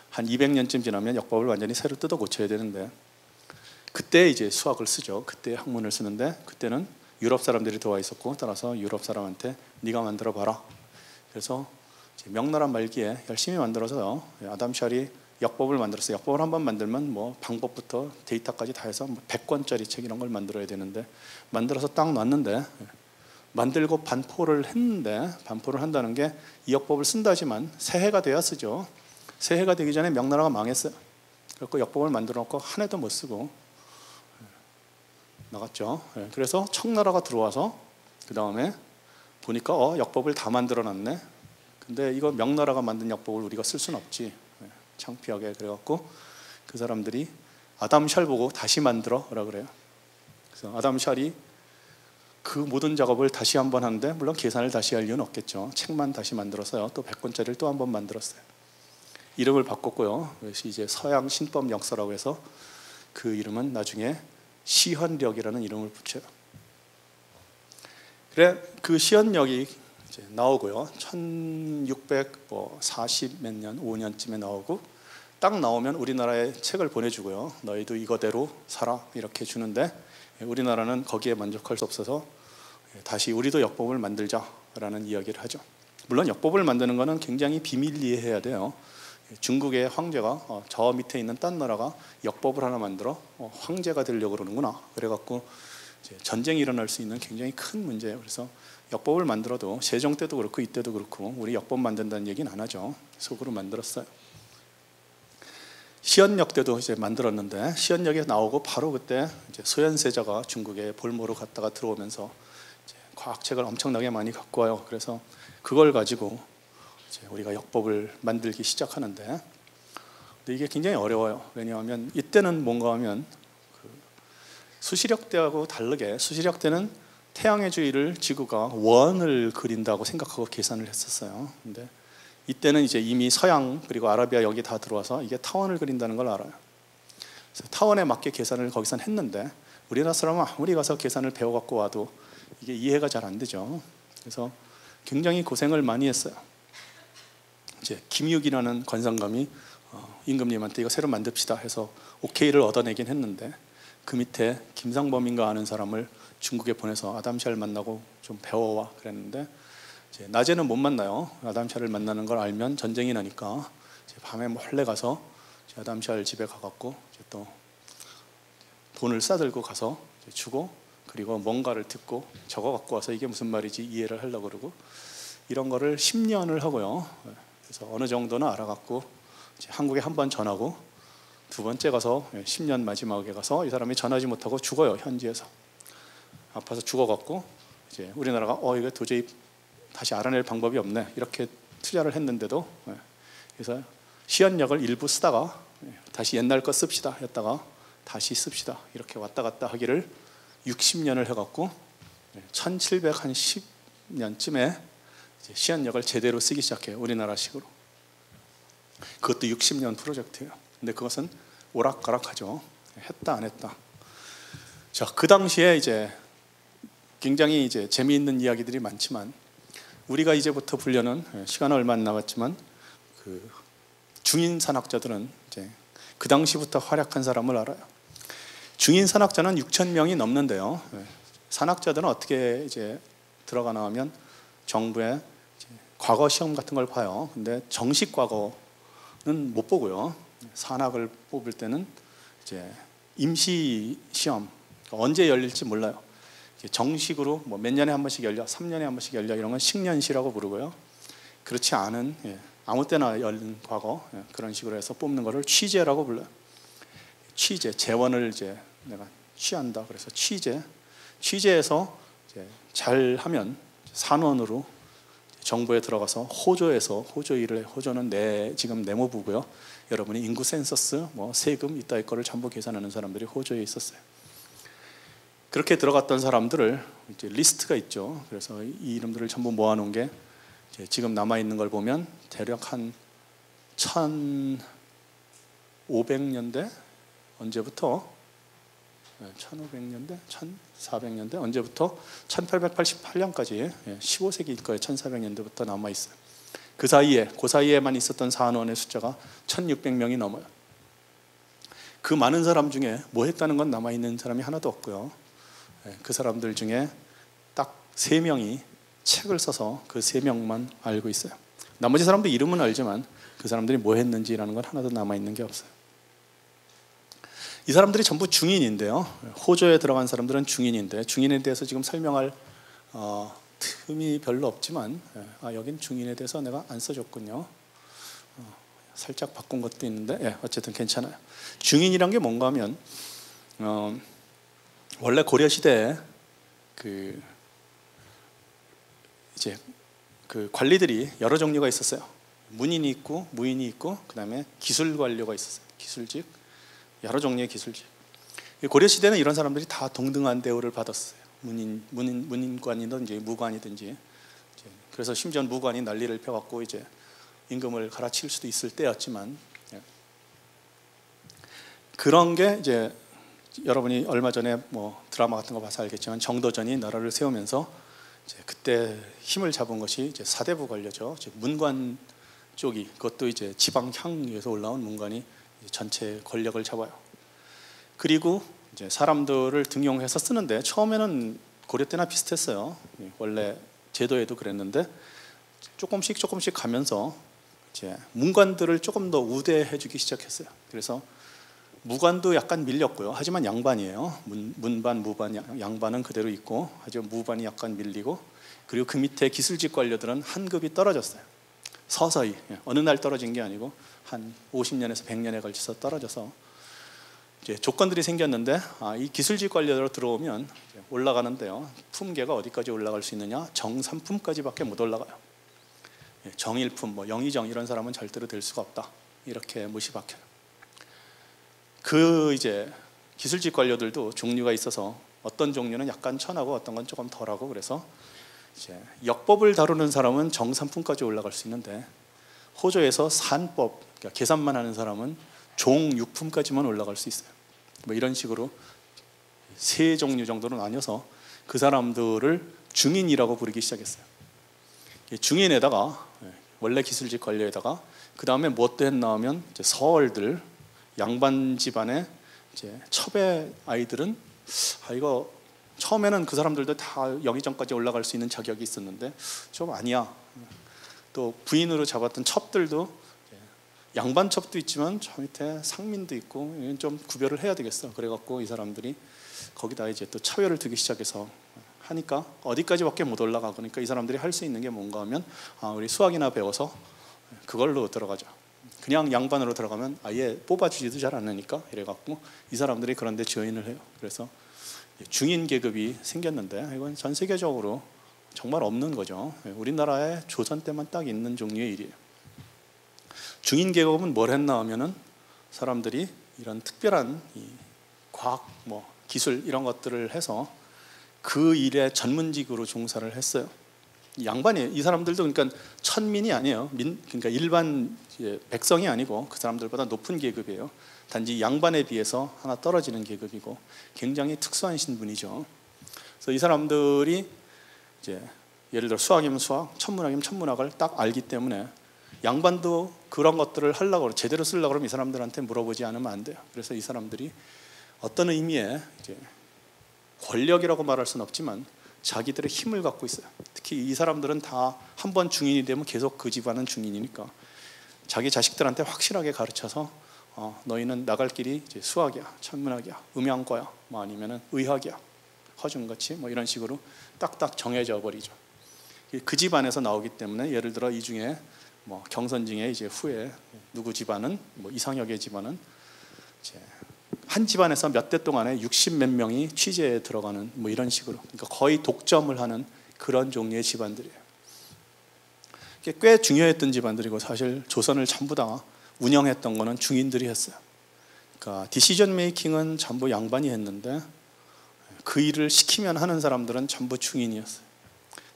한 200년쯤 지나면 역법을 완전히 새로 뜯어 고쳐야 되는데 그때 이제 수학을 쓰죠. 그때 학문을 쓰는데 그때는 유럽 사람들이 들어와 있었고 따라서 유럽 사람한테 네가 만들어 봐라. 그래서 명나라 말기에 열심히 만들어서 아담 샬이 역법을 만들었어요. 역법을 한번 만들면 뭐 방법부터 데이터까지 다 해서 100권짜리 뭐책 이런 걸 만들어야 되는데 만들어서 딱 놨는데 만들고 반포를 했는데 반포를 한다는 게 이 역법을 쓴다지만 새해가 돼야 쓰죠. 새해가 되기 전에 명나라가 망했어요. 그래서 역법을 만들어 놓고 한 해도 못 쓰고 나갔죠. 그래서 청나라가 들어와서 그 다음에 보니까 어 역법을 다 만들어 놨네. 근데 이거 명나라가 만든 역법을 우리가 쓸 수는 없지. 창피하게 그래갖고 그 사람들이 아담 샬 보고 다시 만들어라 그래요. 그래서 아담 샬이 그 모든 작업을 다시 한 번 하는데 물론 계산을 다시 할 이유는 없겠죠. 책만 다시 만들어서요. 또 100권짜리를 또 한 번 만들었어요. 이름을 바꿨고요. 이제 서양 신법 역사라고 해서 그 이름은 나중에 시헌력이라는 이름을 붙여요. 그래 그 시헌력이 이제 나오고요. 1640몇 년, 5년쯤에 나오고 딱 나오면 우리나라에 책을 보내주고요. 너희도 이거대로 살아 이렇게 주는데 우리나라는 거기에 만족할 수 없어서 다시 우리도 역법을 만들자라는 이야기를 하죠. 물론 역법을 만드는 것은 굉장히 비밀리해야 돼요. 중국의 황제가 어, 저 밑에 있는 딴 나라가 역법을 하나 만들어 어, 황제가 되려고 그러는구나. 그래갖고 전쟁이 일어날 수 있는 굉장히 큰 문제예요. 그래서 역법을 만들어도 세종 때도 그렇고 이때도 그렇고 우리 역법 만든다는 얘기는 안 하죠. 속으로 만들었어요. 시연역 때도 이제 만들었는데 시연역에 나오고 바로 그때 이제 소현세자가 중국에 볼모로 갔다가 들어오면서 과학책을 엄청나게 많이 갖고 와요. 그래서 그걸 가지고 우리가 역법을 만들기 시작하는데 근데 이게 굉장히 어려워요. 왜냐하면 이때는 뭔가 하면 그 수시력 때하고 다르게 수시력 때는 태양의 주위를 지구가 원을 그린다고 생각하고 계산을 했었어요. 근데 이때는 이제 이미 서양 그리고 아라비아 여기 다 들어와서 이게 타원을 그린다는 걸 알아요. 타원에 맞게 계산을 거기서 했는데 우리나라 사람은 아무리 가서 계산을 배워갖고 와도 이게 이해가 잘 안 되죠. 그래서 굉장히 고생을 많이 했어요. 이제 김육이라는 관상감이 어, 임금님한테 이거 새로 만듭시다 해서 오케이를 얻어내긴 했는데 그 밑에 김상범인가 아는 사람을 중국에 보내서 아담샤를 만나고 좀 배워와 그랬는데 낮에는 못 만나요. 아담샤를 만나는 걸 알면 전쟁이 나니까 밤에 몰래 가서 아담샤를 집에 가갖고 또 돈을 싸들고 가서 주고 그리고 뭔가를 듣고 적어 갖고 와서 이게 무슨 말이지 이해를 하려고 그러고 이런 거를 10년을 하고요. 그래서 어느 정도는 알아갖고 한국에 한 번 전하고 두 번째 가서 10년 마지막에 가서 이 사람이 전하지 못하고 죽어요 현지에서 아파서 죽어갖고 이제 우리나라가 어 이거 도저히 다시 알아낼 방법이 없네. 이렇게 투자를 했는데도 예, 그래서 시연력을 일부 쓰다가 예, 다시 옛날 거 씁시다 했다가 다시 씁시다. 이렇게 왔다 갔다 하기를 60년을 해갖고 1710년쯤에 시연력을 제대로 쓰기 시작해요 우리나라식으로. 그것도 60년 프로젝트예요. 근데 그것은 오락가락하죠. 했다 안 했다. 자그 당시에 이제 굉장히 이제 재미있는 이야기들이 많지만 우리가 이제부터 불려는 예, 시간은 얼마 안 남았지만 그 중인 산학자들은 이제 그 당시부터 활약한 사람을 알아요. 중인 산학자는 6천 명이 넘는데요. 예, 산학자들은 어떻게 이제 들어가나 하면 정부의 과거 시험 같은 걸 봐요. 근데 정식 과거는 못 보고요. 산학을 뽑을 때는 이제 임시 시험 그러니까 언제 열릴지 몰라요. 정식으로 뭐 몇 년에 한 번씩 열려, 3년에 한 번씩 열려 이런 건 식년시라고 부르고요. 그렇지 않은 예, 아무 때나 열린 과거 예, 그런 식으로 해서 뽑는 것을 취재라고 불러요. 취재, 재원을 이제 내가 취한다. 그래서 취재, 취재해서 이제 잘 하면 산원으로 정부에 들어가서 호조에서 호조 일을 해. 호조는 내 지금 내무부고요. 여러분이 인구 센서스, 뭐 세금 이따위 거를 전부 계산하는 사람들이 호조에 있었어요. 그렇게 들어갔던 사람들을 이제 리스트가 있죠. 그래서 이 이름들을 전부 모아놓은 게 지금 남아 있는 걸 보면 대략 한 1,500년대 언제부터 1,500년대, 1,400년대 언제부터 1888년까지 15세기일 거예요. 1,400년대부터 남아 있어요. 그 사이에 그 사이에만 있었던 산원의 숫자가 1,600명이 넘어요. 그 많은 사람 중에 뭐 했다는 건 남아 있는 사람이 하나도 없고요. 예, 그 사람들 중에 딱 세 명이 책을 써서 그 세 명만 알고 있어요. 나머지 사람도 이름은 알지만 그 사람들이 뭐 했는지라는 건 하나도 남아 있는 게 없어요. 이 사람들이 전부 중인인데요. 호조에 들어간 사람들은 중인인데 중인에 대해서 지금 설명할 어, 틈이 별로 없지만 예, 아, 여긴 중인에 대해서 내가 안 써줬군요. 어, 살짝 바꾼 것도 있는데 예, 어쨌든 괜찮아요. 중인이란 게 뭔가 하면 어, 원래 고려 시대에 그 이제 그 관리들이 여러 종류가 있었어요. 문인이 있고 무인이 있고 그다음에 기술 관료가 있었어요. 기술직 여러 종류의 기술직. 고려 시대는 이런 사람들이 다 동등한 대우를 받았어요. 문인 문인 문인관이든지 무관이든지 그래서 심지어 무관이 난리를 펴갖고 이제 임금을 갈아치울 수도 있을 때였지만 예. 그런 게 이제 여러분이 얼마 전에 뭐 드라마 같은 거 봐서 알겠지만 정도전이 나라를 세우면서 이제 그때 힘을 잡은 것이 이제 사대부 관료죠. 문관 쪽이 그것도 이제 지방 향에서 올라온 문관이 전체 권력을 잡아요. 그리고 이제 사람들을 등용해서 쓰는데 처음에는 고려 때나 비슷했어요. 원래 제도에도 그랬는데 조금씩 조금씩 가면서 이제 문관들을 조금 더 우대해주기 시작했어요. 그래서 무관도 약간 밀렸고요. 하지만 양반이에요. 문, 문반, 무반, 양반은 그대로 있고 하지만 무반이 약간 밀리고 그리고 그 밑에 기술직 관료들은 한 급이 떨어졌어요. 서서히 예, 어느 날 떨어진 게 아니고 한 50년에서 100년에 걸쳐서 떨어져서 이제 조건들이 생겼는데 아, 이 기술직 관료로 들어오면 올라가는데요. 품계가 어디까지 올라갈 수 있느냐? 정삼품까지밖에 못 올라가요. 예, 정일품, 뭐 영의정 이런 사람은 절대로 될 수가 없다. 이렇게 무시박혀요. 그 이제 기술직 관료들도 종류가 있어서 어떤 종류는 약간 천하고 어떤 건 조금 덜하고 그래서 이제 역법을 다루는 사람은 정산품까지 올라갈 수 있는데 호조에서 산법 그러니까 계산만 하는 사람은 종육품까지만 올라갈 수 있어요. 뭐 이런 식으로 세 종류 정도로 나뉘어서 그 사람들을 중인이라고 부르기 시작했어요. 중인에다가 원래 기술직 관료에다가 그 다음에 무엇도 했나 하면 이제 서얼들 양반 집안의 이제 첩의 아이들은 아 이거 처음에는 그 사람들도 다 영의정까지 올라갈 수 있는 자격이 있었는데 좀 아니야. 또 부인으로 잡았던 첩들도 양반 첩도 있지만 저 밑에 상민도 있고 좀 구별을 해야 되겠어. 그래갖고 이 사람들이 거기다 이제 또 차별을 두기 시작해서 하니까 어디까지밖에 못 올라가. 그러니까 이 사람들이 할 수 있는 게 뭔가 하면 아 우리 수학이나 배워서 그걸로 들어가자. 그냥 양반으로 들어가면 아예 뽑아주지도 잘 않으니까 이래갖고 이 사람들이 그런데 조인을 해요. 그래서 중인 계급이 생겼는데 이건 전 세계적으로 정말 없는 거죠. 우리나라에 조선 때만 딱 있는 종류의 일이에요. 중인 계급은 뭘 했나 하면은 사람들이 이런 특별한 과학, 뭐 기술 이런 것들을 해서 그 일에 전문직으로 종사를 했어요. 양반이 이 사람들도 그러니까 천민이 아니에요. 민, 그러니까 일반 백성이 아니고 그 사람들보다 높은 계급이에요. 단지 양반에 비해서 하나 떨어지는 계급이고 굉장히 특수한 신분이죠. 그래서 이 사람들이 이제 예를 들어 수학이면 수학, 천문학이면 천문학을 딱 알기 때문에 양반도 그런 것들을 하려고 제대로 쓰려고 그러면 이 사람들한테 물어보지 않으면 안 돼요. 그래서 이 사람들이 어떤 의미의 권력이라고 말할 수는 없지만 자기들의 힘을 갖고 있어요. 특히 이 사람들은 다 한 번 중인이 되면 계속 그 집안은 중인이니까 자기 자식들한테 확실하게 가르쳐서 어, 너희는 나갈 길이 수학이야, 천문학이야, 음양과야, 뭐 아니면은 의학이야, 허준같이 뭐 이런 식으로 딱딱 정해져 버리죠. 그 집안에서 나오기 때문에 예를 들어 이 중에 뭐 경선징에 이제 후에 누구 집안은 뭐 이상혁의 집안은 한 집안에서 몇 대 동안에 60 몇 명이 취재에 들어가는 뭐 이런 식으로 그러니까 거의 독점을 하는 그런 종류의 집안들이에요. 꽤 중요했던 집안들이고 사실 조선을 전부 다 운영했던 거는 중인들이 했어요. 그러니까 디시전 메이킹은 전부 양반이 했는데 그 일을 시키면 하는 사람들은 전부 중인이었어요.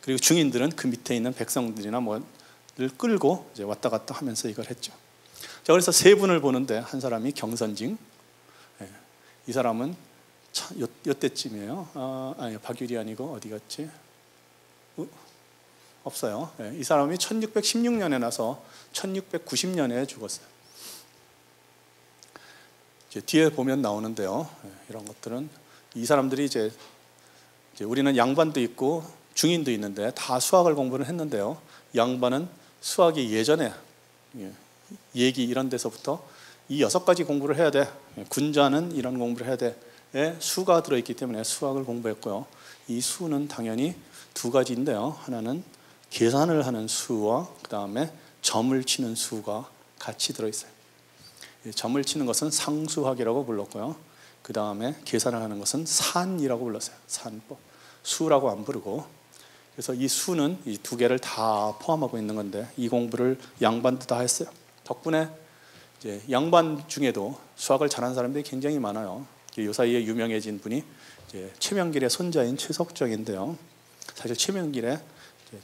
그리고 중인들은 그 밑에 있는 백성들이나 뭐를 끌고 이제 왔다 갔다 하면서 이걸 했죠. 자 그래서 세 분을 보는데 한 사람이 경선징, 이 사람은 요, 요때쯤이에요. 아, 아니 박유리 아니고 어디 갔지? 어? 없어요. 네, 이 사람이 1616년에 나서 1690년에 죽었어요. 뒤에 보면 나오는데요. 네, 이런 것들은 이 사람들이 이제, 이제 우리는 양반도 있고 중인도 있는데 다 수학을 공부를 했는데요. 양반은 수학이 예전에 예, 얘기 이런 데서부터 이 여섯 가지 공부를 해야 돼. 군자는 이런 공부를 해야 돼. 에 수가 들어있기 때문에 수학을 공부했고요. 이 수는 당연히 두 가지인데요. 하나는 계산을 하는 수와 그 다음에 점을 치는 수가 같이 들어있어요. 점을 치는 것은 상수학이라고 불렀고요. 그 다음에 계산을 하는 것은 산이라고 불렀어요. 산법. 수라고 안 부르고. 그래서 이 수는 이 두 개를 다 포함하고 있는 건데 이 공부를 양반도 다 했어요. 덕분에 이제 양반 중에도 수학을 잘하는 사람들이 굉장히 많아요. 요 사이에 유명해진 분이 이제 최명길의 손자인 최석정인데요. 사실 최명길의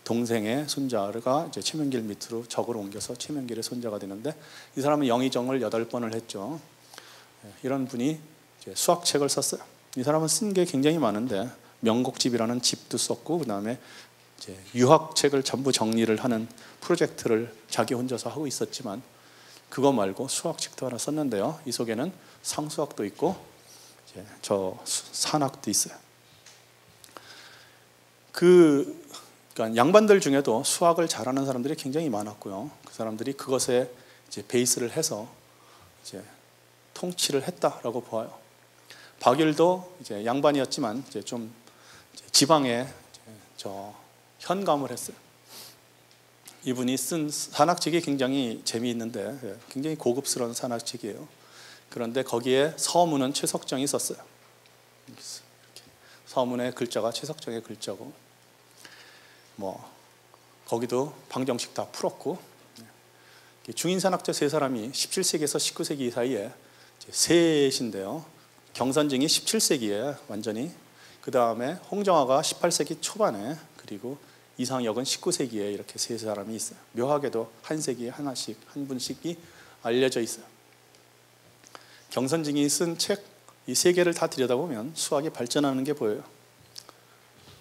동생의 손자가 이제 최명길 밑으로 적으로 옮겨서 최명길의 손자가 되는데 이 사람은 영의정을 여덟 번을 했죠. 예, 이런 분이 수학책을 썼어요. 이 사람은 쓴 게 굉장히 많은데 명곡집이라는 집도 썼고 그 다음에 유학책을 전부 정리를 하는 프로젝트를 자기 혼자서 하고 있었지만 그거 말고 수학책도 하나 썼는데요. 이 속에는 상수학도 있고 저 산학도 있어요. 그 그러니까 양반들 중에도 수학을 잘하는 사람들이 굉장히 많았고요. 그 사람들이 그것에 이제 베이스를 해서 이제 통치를 했다라고 보아요. 박일도 이제 양반이었지만 이제 좀 지방에 이제 저 현감을 했어요. 이분이 쓴 산악책이 굉장히 재미있는데 예, 굉장히 고급스러운 산악책이에요. 그런데 거기에 서문은 최석정이 썼어요. 서문의 글자가 최석정의 글자고 뭐 거기도 방정식 다 풀었고 예. 중인산학자 세 사람이 17세기에서 19세기 사이에 셋인데요. 경선증이 17세기에 완전히 그 다음에 홍정화가 18세기 초반에 그리고 이상역은 19세기에 이렇게 세 사람이 있어요. 묘하게도 한 세기에 하나씩 한 분씩이 알려져 있어요. 경선징이 쓴 책 이 세 개를 다 들여다보면 수학이 발전하는 게 보여요.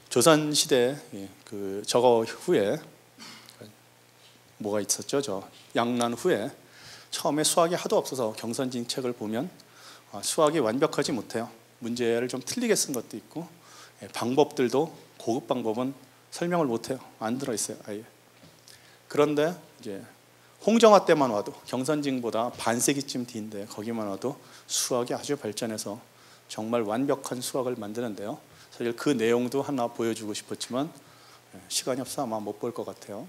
조선 시대 예, 그 저거 후에 뭐가 있었죠? 저 양난 후에 처음에 수학이 하도 없어서 경선진 책을 보면 아, 수학이 완벽하지 못해요. 문제를 좀 틀리게 쓴 것도 있고 예, 방법들도 고급 방법은 설명을 못해요. 안 들어 있어요. 아예. 그런데 이제 홍정화 때만 와도 경선징보다 반세기쯤 뒤인데 거기만 와도 수학이 아주 발전해서 정말 완벽한 수학을 만드는데요. 사실 그 내용도 하나 보여주고 싶었지만 예, 시간이 없어 아마 못 볼 것 같아요.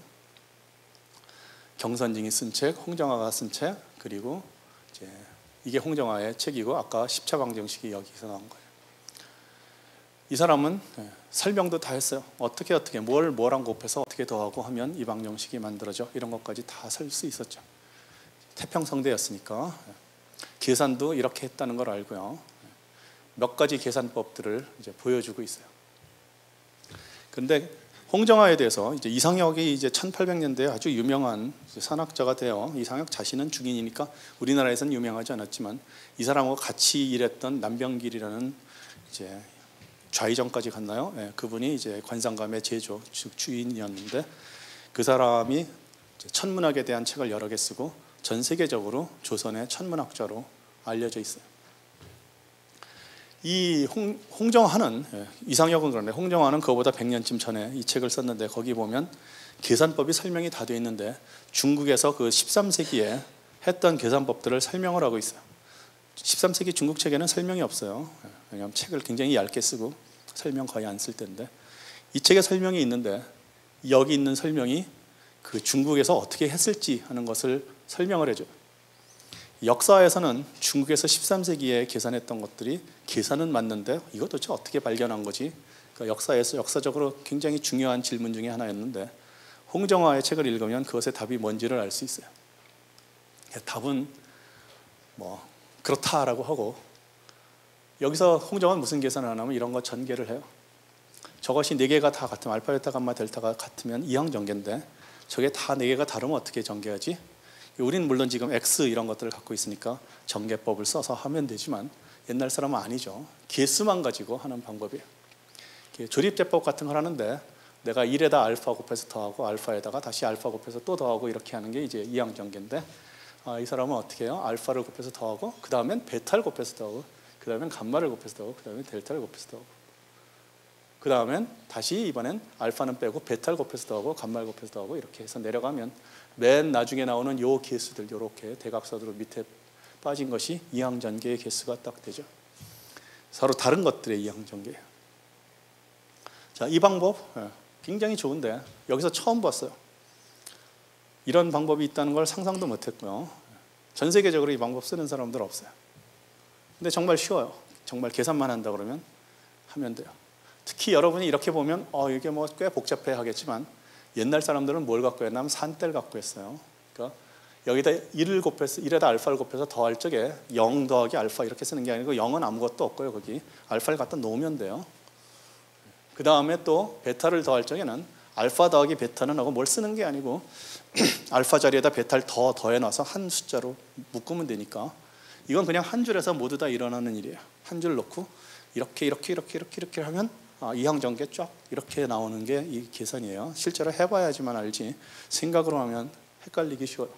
경선징이 쓴 책, 홍정화가 쓴 책, 그리고 이제 이게 홍정화의 책이고 아까 십차 방정식이 여기서 나온 거예요. 이 사람은 예, 설명도 다 했어요. 어떻게 어떻게 뭘 뭐랑 곱해서 어떻게 더하고 하면 이 방정식이 만들어져 이런 것까지 다 설 수 있었죠. 태평성대였으니까 예. 계산도 이렇게 했다는 걸 알고요. 예. 몇 가지 계산법들을 이제 보여주고 있어요. 근데 홍정화에 대해서 이제 이상혁이 이제 1800년대에 아주 유명한 산학자가 돼요. 이상혁 자신은 중인이니까 우리나라에서는 유명하지 않았지만 이 사람하고 같이 일했던 남병길이라는 이제 좌의정까지 갔나요? 예, 그분이 이제 관상감의 제조 즉 주인이었는데 그 사람이 천문학에 대한 책을 여러 개 쓰고 전 세계적으로 조선의 천문학자로 알려져 있어요. 이 홍, 홍정화는 예, 이상혁은 그런데 홍정화는 그거보다 100년쯤 전에 이 책을 썼는데 거기 보면 계산법이 설명이 다 되어 있는데 중국에서 그 13세기에 했던 계산법들을 설명을 하고 있어요. 13세기 중국 책에는 설명이 없어요. 예, 왜냐하면 책을 굉장히 얇게 쓰고 설명 거의 안 쓸 텐데 이 책에 설명이 있는데 여기 있는 설명이 그 중국에서 어떻게 했을지 하는 것을 설명을 해줘요. 역사에서는 중국에서 13세기에 계산했던 것들이 계산은 맞는데 이것 도대체 어떻게 발견한 거지? 그러니까 역사에서 역사적으로 굉장히 중요한 질문 중에 하나였는데 홍정화의 책을 읽으면 그것의 답이 뭔지를 알 수 있어요. 답은 뭐 그렇다라고 하고 여기서 홍정화는 무슨 계산을 하냐면 이런 거 전개를 해요. 저것이 네 개가 다 같으면 알파, 베타, 감마, 델타가 같으면 이항 전개인데 저게 다 네 개가 다르면 어떻게 전개하지? 우리는 물론 지금 X 이런 것들을 갖고 있으니까 전개법을 써서 하면 되지만 옛날 사람은 아니죠. 개수만 가지고 하는 방법이에요. 조립제법 같은 걸 하는데 내가 1에다 알파 곱해서 더하고 알파에다가 다시 알파 곱해서 또 더하고 이렇게 하는 게 이제 이항 전개인데 아, 이 사람은 어떻게 해요? 알파를 곱해서 더하고 그 다음엔 베타를 곱해서 더하고 그 다음엔 감마를 곱해서 더하고 그 다음엔 델타를 곱해서 더하고 그 다음엔 다시 이번엔 알파는 빼고 베타를 곱해서 더하고 감마를 곱해서 더하고 이렇게 해서 내려가면 맨 나중에 나오는 요 개수들 요렇게 대각선으로 밑에 빠진 것이 이항전개의 개수가 딱 되죠. 서로 다른 것들의 이항전개예요. 자, 이 방법 예, 굉장히 좋은데 여기서 처음 봤어요. 이런 방법이 있다는 걸 상상도 못했고요. 전 세계적으로 이 방법 쓰는 사람들 없어요. 근데 정말 쉬워요. 정말 계산만 한다 그러면 하면 돼요. 특히 여러분이 이렇게 보면 어 이게 뭐 꽤 복잡해 하겠지만 옛날 사람들은 뭘 갖고 했냐면 산대를 갖고 했어요. 그러니까 여기다 1을 곱해서 1에다 알파를 곱해서 더할 적에 0 더하기 알파 이렇게 쓰는 게 아니고 0은 아무것도 없고요. 거기 알파를 갖다 놓으면 돼요. 그 다음에 또 베타를 더할 적에는 알파 더하기 베타는 하고 뭘 쓰는 게 아니고 알파 자리에다 베타를 더 더해놔서 한 숫자로 묶으면 되니까 이건 그냥 한 줄에서 모두 다 일어나는 일이에요. 한 줄 놓고 이렇게 이렇게 이렇게 이렇게 이렇게 하면 아, 이항전개 쫙 이렇게 나오는 게 이 계산이에요. 실제로 해봐야지만 알지 생각으로 하면 헷갈리기 쉬워요.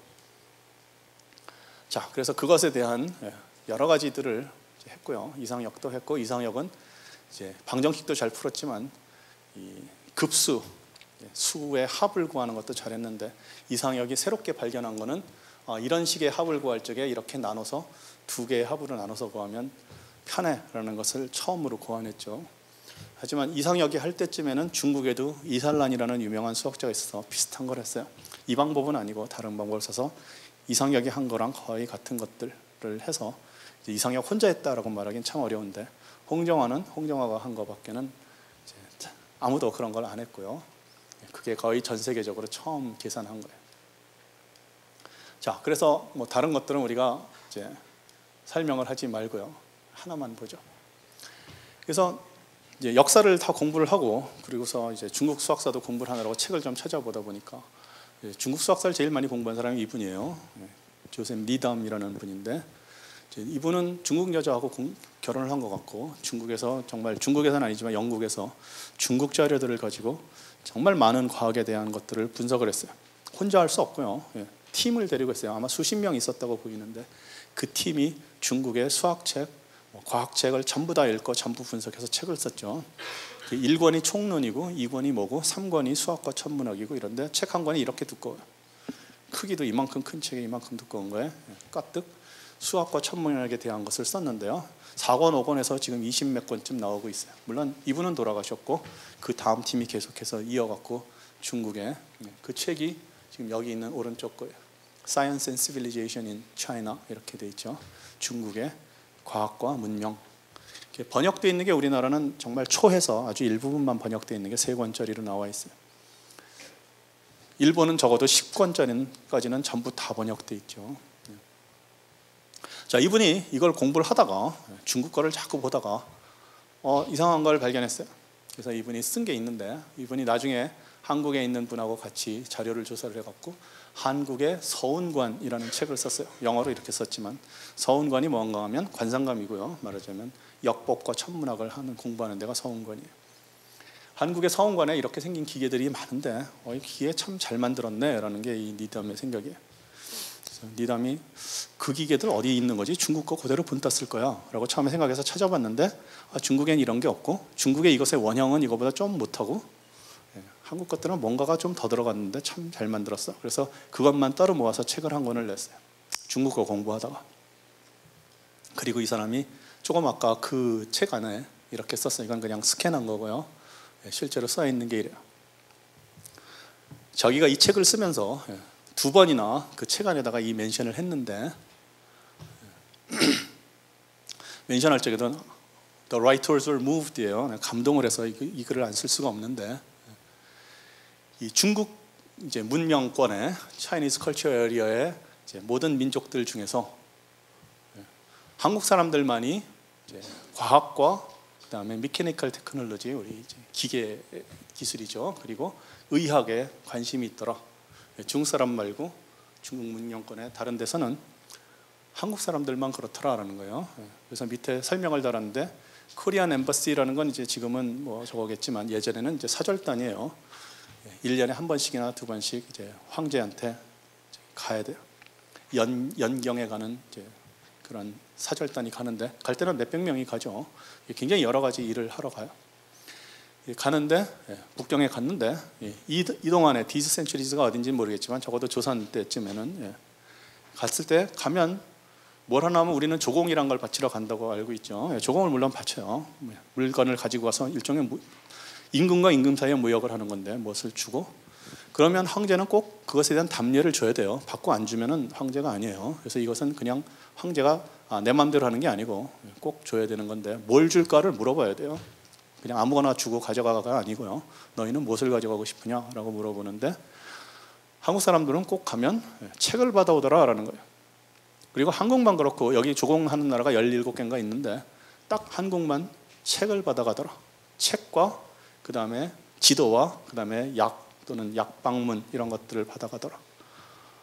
자, 그래서 그것에 대한 예, 여러 가지들을 했고요. 이상역도 했고 이상역은 이제 방정식도 잘 풀었지만 이 급수 예, 수의 합을 구하는 것도 잘했는데 이상역이 새롭게 발견한 것은 아, 이런 식의 합을 구할 적에 이렇게 나눠서 두 개의 합으로 나눠서 구하면 편해라는 것을 처음으로 고안했죠. 하지만 이상혁이 할 때쯤에는 중국에도 이살란이라는 유명한 수학자가 있어서 비슷한 걸 했어요. 이 방법은 아니고 다른 방법을 써서 이상혁이 한 거랑 거의 같은 것들을 해서 이상혁 혼자 했다라고 말하기는 참 어려운데 홍정화는 홍정화가 한 거밖에는 아무도 그런 걸 안 했고요. 그게 거의 전 세계적으로 처음 계산한 거예요. 자, 그래서 뭐 다른 것들은 우리가 이제 설명을 하지 말고요. 하나만 보죠. 그래서 이제 역사를 다 공부를 하고 그리고서 이제 중국 수학사도 공부를 하느라고 책을 좀 찾아보다 보니까 중국 수학사를 제일 많이 공부한 사람이 이분이에요. 네, 조셉 리담이라는 분인데 이분은 중국 여자하고 결혼을 한 것 같고 중국에서 정말 중국에서는 아니지만 영국에서 중국 자료들을 가지고 정말 많은 과학에 대한 것들을 분석을 했어요. 혼자 할 수 없고요. 예, 팀을 데리고 있어요. 아마 수십 명 있었다고 보이는데 그 팀이 중국의 수학책, 뭐 과학책을 전부 다 읽고 전부 분석해서 책을 썼죠. 1권이 총론이고 2권이 뭐고 3권이 수학과 천문학이고 이런데 책 한 권이 이렇게 두꺼워요. 크기도 이만큼 큰 책이 이만큼 두꺼운. 예, 까뜩 수학과 천문학에 대한 것을 썼는데요. 4권, 5권에서 지금 20몇 권쯤 나오고 있어요. 물론 이분은 돌아가셨고 그 다음 팀이 계속해서 이어갔고 중국에 예, 그 책이 지금 여기 있는 오른쪽 거예요. Science and Civilization in China 이렇게 돼 있죠. 중국의 과학과 문명. 번역되어 있는 게 우리나라는 정말 초해서 아주 일부분만 번역되어 있는 게 세 권짜리로 나와 있어요. 일본은 적어도 10권짜리까지는 전부 다 번역돼 있죠. 자, 이분이 이걸 공부를 하다가 중국 거를 자꾸 보다가 어, 이상한 걸 발견했어요. 그래서 이분이 쓴 게 있는데 이분이 나중에 한국에 있는 분하고 같이 자료를 조사를 해갖고 한국의 서운관이라는 책을 썼어요. 영어로 이렇게 썼지만 서운관이 뭔가 하면 관상감이고요. 말하자면 역법과 천문학을 하는 공부하는 데가 서운관이에요. 한국의 서운관에 이렇게 생긴 기계들이 많은데 어, 이 기계 참 잘 만들었네라는 게 이 니담의 생각이에요. 니담이 그 기계들 어디 있는 거지? 중국 거 그대로 분땄을 거야 라고 처음에 생각해서 찾아봤는데 아, 중국엔 이런 게 없고 중국의 이것의 원형은 이거보다 좀 못하고 예, 한국 것들은 뭔가가 좀 더 들어갔는데 참 잘 만들었어. 그래서 그것만 따로 모아서 책을 한 권을 냈어요. 중국 거 공부하다가. 그리고 이 사람이 조금 아까 그 책 안에 이렇게 썼어요. 이건 그냥 스캔한 거고요. 예, 실제로 써 있는 게 이래요. 자기가 이 책을 쓰면서 예, 두 번이나 그 책 안에다가 이 멘션을 했는데 멘션할 적에도 The writers were moved예요. 감동을 해서 이, 이 글을 안 쓸 수가 없는데 이 중국 이제 문명권의 Chinese culture area의 모든 민족들 중에서 한국 사람들만이 과학과 그다음에 미케니컬 테크놀로지 우리 기계 기술이죠. 그리고 의학에 관심이 있더라. 중국 사람 말고 중국 문명권의 다른 데서는 한국 사람들만 그렇더라라는 거예요. 그래서 밑에 설명을 달았는데 코리안 엠버시라는 건 이제 지금은 뭐 저거겠지만 예전에는 이제 사절단이에요. 1년에 한 번씩이나 두 번씩 이제 황제한테 가야 돼요. 연 연경에 가는 이제 그런 사절단이 가는데 갈 때는 몇백 명이 가죠. 굉장히 여러 가지 일을 하러 가요. 가는데 예, 북경에 갔는데 예, 이동안에 this centuries가 어딘지 모르겠지만 적어도 조선 때쯤에는 예, 갔을 때 가면 뭘 하나 하면 우리는 조공이란 걸 바치러 간다고 알고 있죠. 조공을 물론 바쳐요. 물건을 가지고 와서 일종의 임금과 임금 사이에 무역을 하는 건데 무엇을 주고 그러면 황제는 꼭 그것에 대한 답례를 줘야 돼요. 받고 안 주면은 황제가 아니에요. 그래서 이것은 그냥 황제가 아, 내 마음대로 하는 게 아니고 꼭 줘야 되는 건데 뭘 줄까를 물어봐야 돼요. 그냥 아무거나 주고 가져가가 아니고요. 너희는 무엇을 가져가고 싶으냐라고 물어보는데 한국 사람들은 꼭 가면 책을 받아오더라라는 거예요. 그리고 한국만 그렇고 여기 조공하는 나라가 17개인가 있는데 딱 한국만 책을 받아가더라. 책과 그 다음에 지도와 그 다음에 약 또는 약방문 이런 것들을 받아가더라.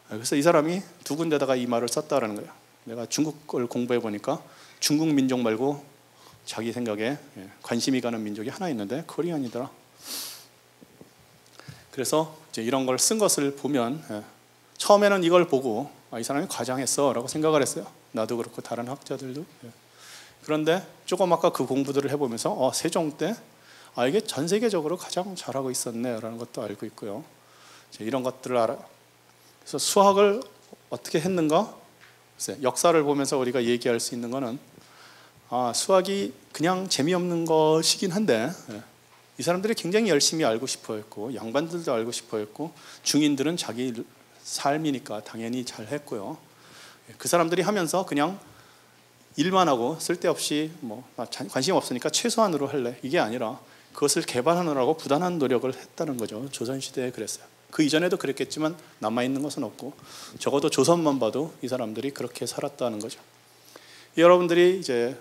그래서 이 사람이 두 군데다가 이 말을 썼다라는 거예요. 내가 중국을 공부해 보니까 중국 민족 말고 자기 생각에 예, 관심이 가는 민족이 하나 있는데 코리안이더라. 그래서 이제 이런 걸 쓴 것을 보면 예, 처음에는 이걸 보고 아, 이 사람이 과장했어라고 생각을 했어요. 나도 그렇고 다른 학자들도. 예. 그런데 조금 아까 그 공부들을 해보면서 어, 세종 때 아, 이게 전 세계적으로 가장 잘하고 있었네라는 것도 알고 있고요. 이런 것들을 알아. 그래서 수학을 어떻게 했는가? 역사를 보면서 우리가 얘기할 수 있는 것은 아, 수학이 그냥 재미없는 것이긴 한데 예. 이 사람들이 굉장히 열심히 알고 싶어했고 양반들도 알고 싶어했고 중인들은 자기 삶이니까 당연히 잘했고요. 예, 그 사람들이 하면서 그냥 일만 하고 쓸데없이 뭐 아, 관심 없으니까 최소한으로 할래 이게 아니라 그것을 개발하느라고 부단한 노력을 했다는 거죠. 조선 시대에 그랬어요. 그 이전에도 그랬겠지만 남아 있는 것은 없고 적어도 조선만 봐도 이 사람들이 그렇게 살았다는 거죠. 여러분들이 이제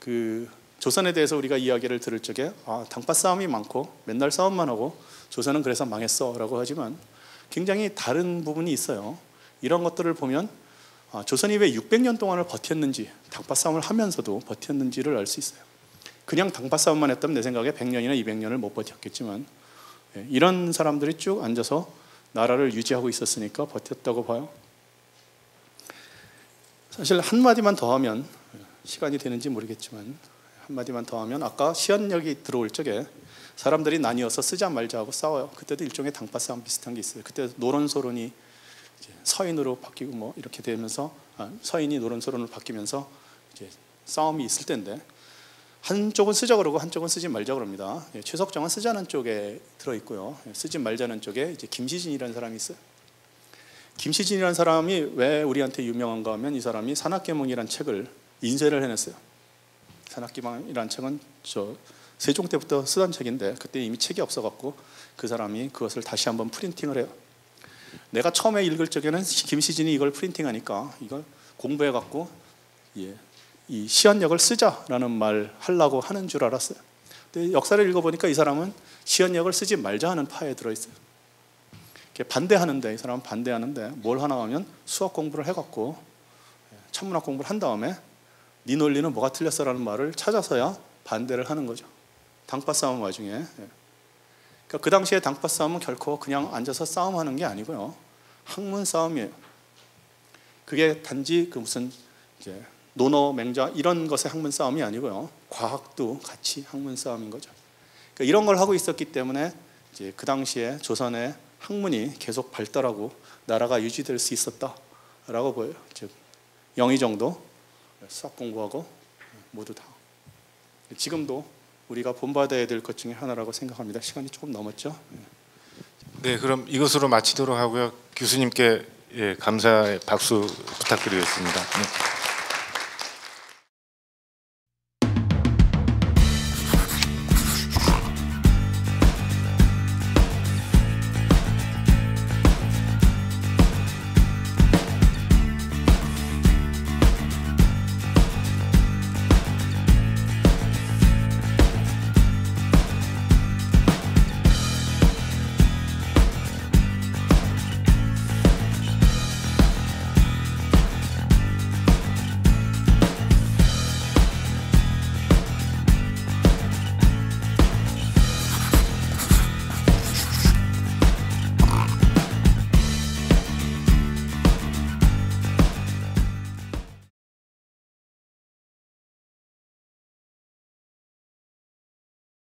그 조선에 대해서 우리가 이야기를 들을 적에 아, 당파 싸움이 많고 맨날 싸움만 하고 조선은 그래서 망했어 라고 하지만 굉장히 다른 부분이 있어요. 이런 것들을 보면 아, 조선이 왜 600년 동안을 버텼는지 당파 싸움을 하면서도 버텼는지를 알 수 있어요. 그냥 당파 싸움만 했다면 내 생각에 100년이나 200년을 못 버텼겠지만 예, 이런 사람들이 쭉 앉아서 나라를 유지하고 있었으니까 버텼다고 봐요. 사실 한 마디만 더 하면 시간이 되는지 모르겠지만 한 마디만 더 하면 아까 시한력이 들어올 적에 사람들이 나뉘어서 쓰자 말자 하고 싸워요. 그때도 일종의 당파 싸움 비슷한 게 있어요. 그때 노론소론이 서인으로 바뀌고 뭐 이렇게 되면서 아, 서인이 노론소론으로 바뀌면서 싸움이 있을 텐데 한쪽은 쓰자 그러고 한쪽은 쓰지 말자 그럽니다. 예, 최석정은 쓰자는 쪽에 들어 있고요. 예, 쓰지 말자는 쪽에 이제 김시진이라는 사람이 있어요. 김시진이라는 사람이 왜 우리한테 유명한가 하면 이 사람이 산악계몽이라는 책을 인쇄를 해냈어요. 산악계몽이라는 책은 저 세종 때부터 쓰던 책인데 그때 이미 책이 없어갖고 그 사람이 그것을 다시 한번 프린팅을 해요. 내가 처음에 읽을 적에는 김시진이 이걸 프린팅하니까 이걸 공부해갖고 예, 이 시한역을 쓰자라는 말 하려고 하는 줄 알았어요. 근데 역사를 읽어보니까 이 사람은 시한역을 쓰지 말자 하는 파에 들어있어요. 반대하는데 이 사람은 반대하는데 뭘 하나 하면 수학 공부를 해갖고 예, 천문학 공부를 한 다음에 네 논리는 뭐가 틀렸어라는 말을 찾아서야 반대를 하는 거죠. 당파 싸움 와중에. 예. 그러니까 그 당시에 당파 싸움은 결코 그냥 앉아서 싸움하는 게 아니고요. 학문 싸움이에요. 그게 단지 그 무슨 이제 논어 맹자 이런 것의 학문 싸움이 아니고요. 과학도 같이 학문 싸움인 거죠. 그러니까 이런 걸 하고 있었기 때문에 이제 그 당시에 조선의 학문이 계속 발달하고 나라가 유지될 수 있었다라고 보여요. 즉 영희 정도 수학 공부하고 모두 다. 지금도 우리가 본받아야 될 것 중에 하나라고 생각합니다. 시간이 조금 넘었죠. 네, 그럼 이것으로 마치도록 하고요. 교수님께 예, 감사의 박수 부탁드리겠습니다. 네.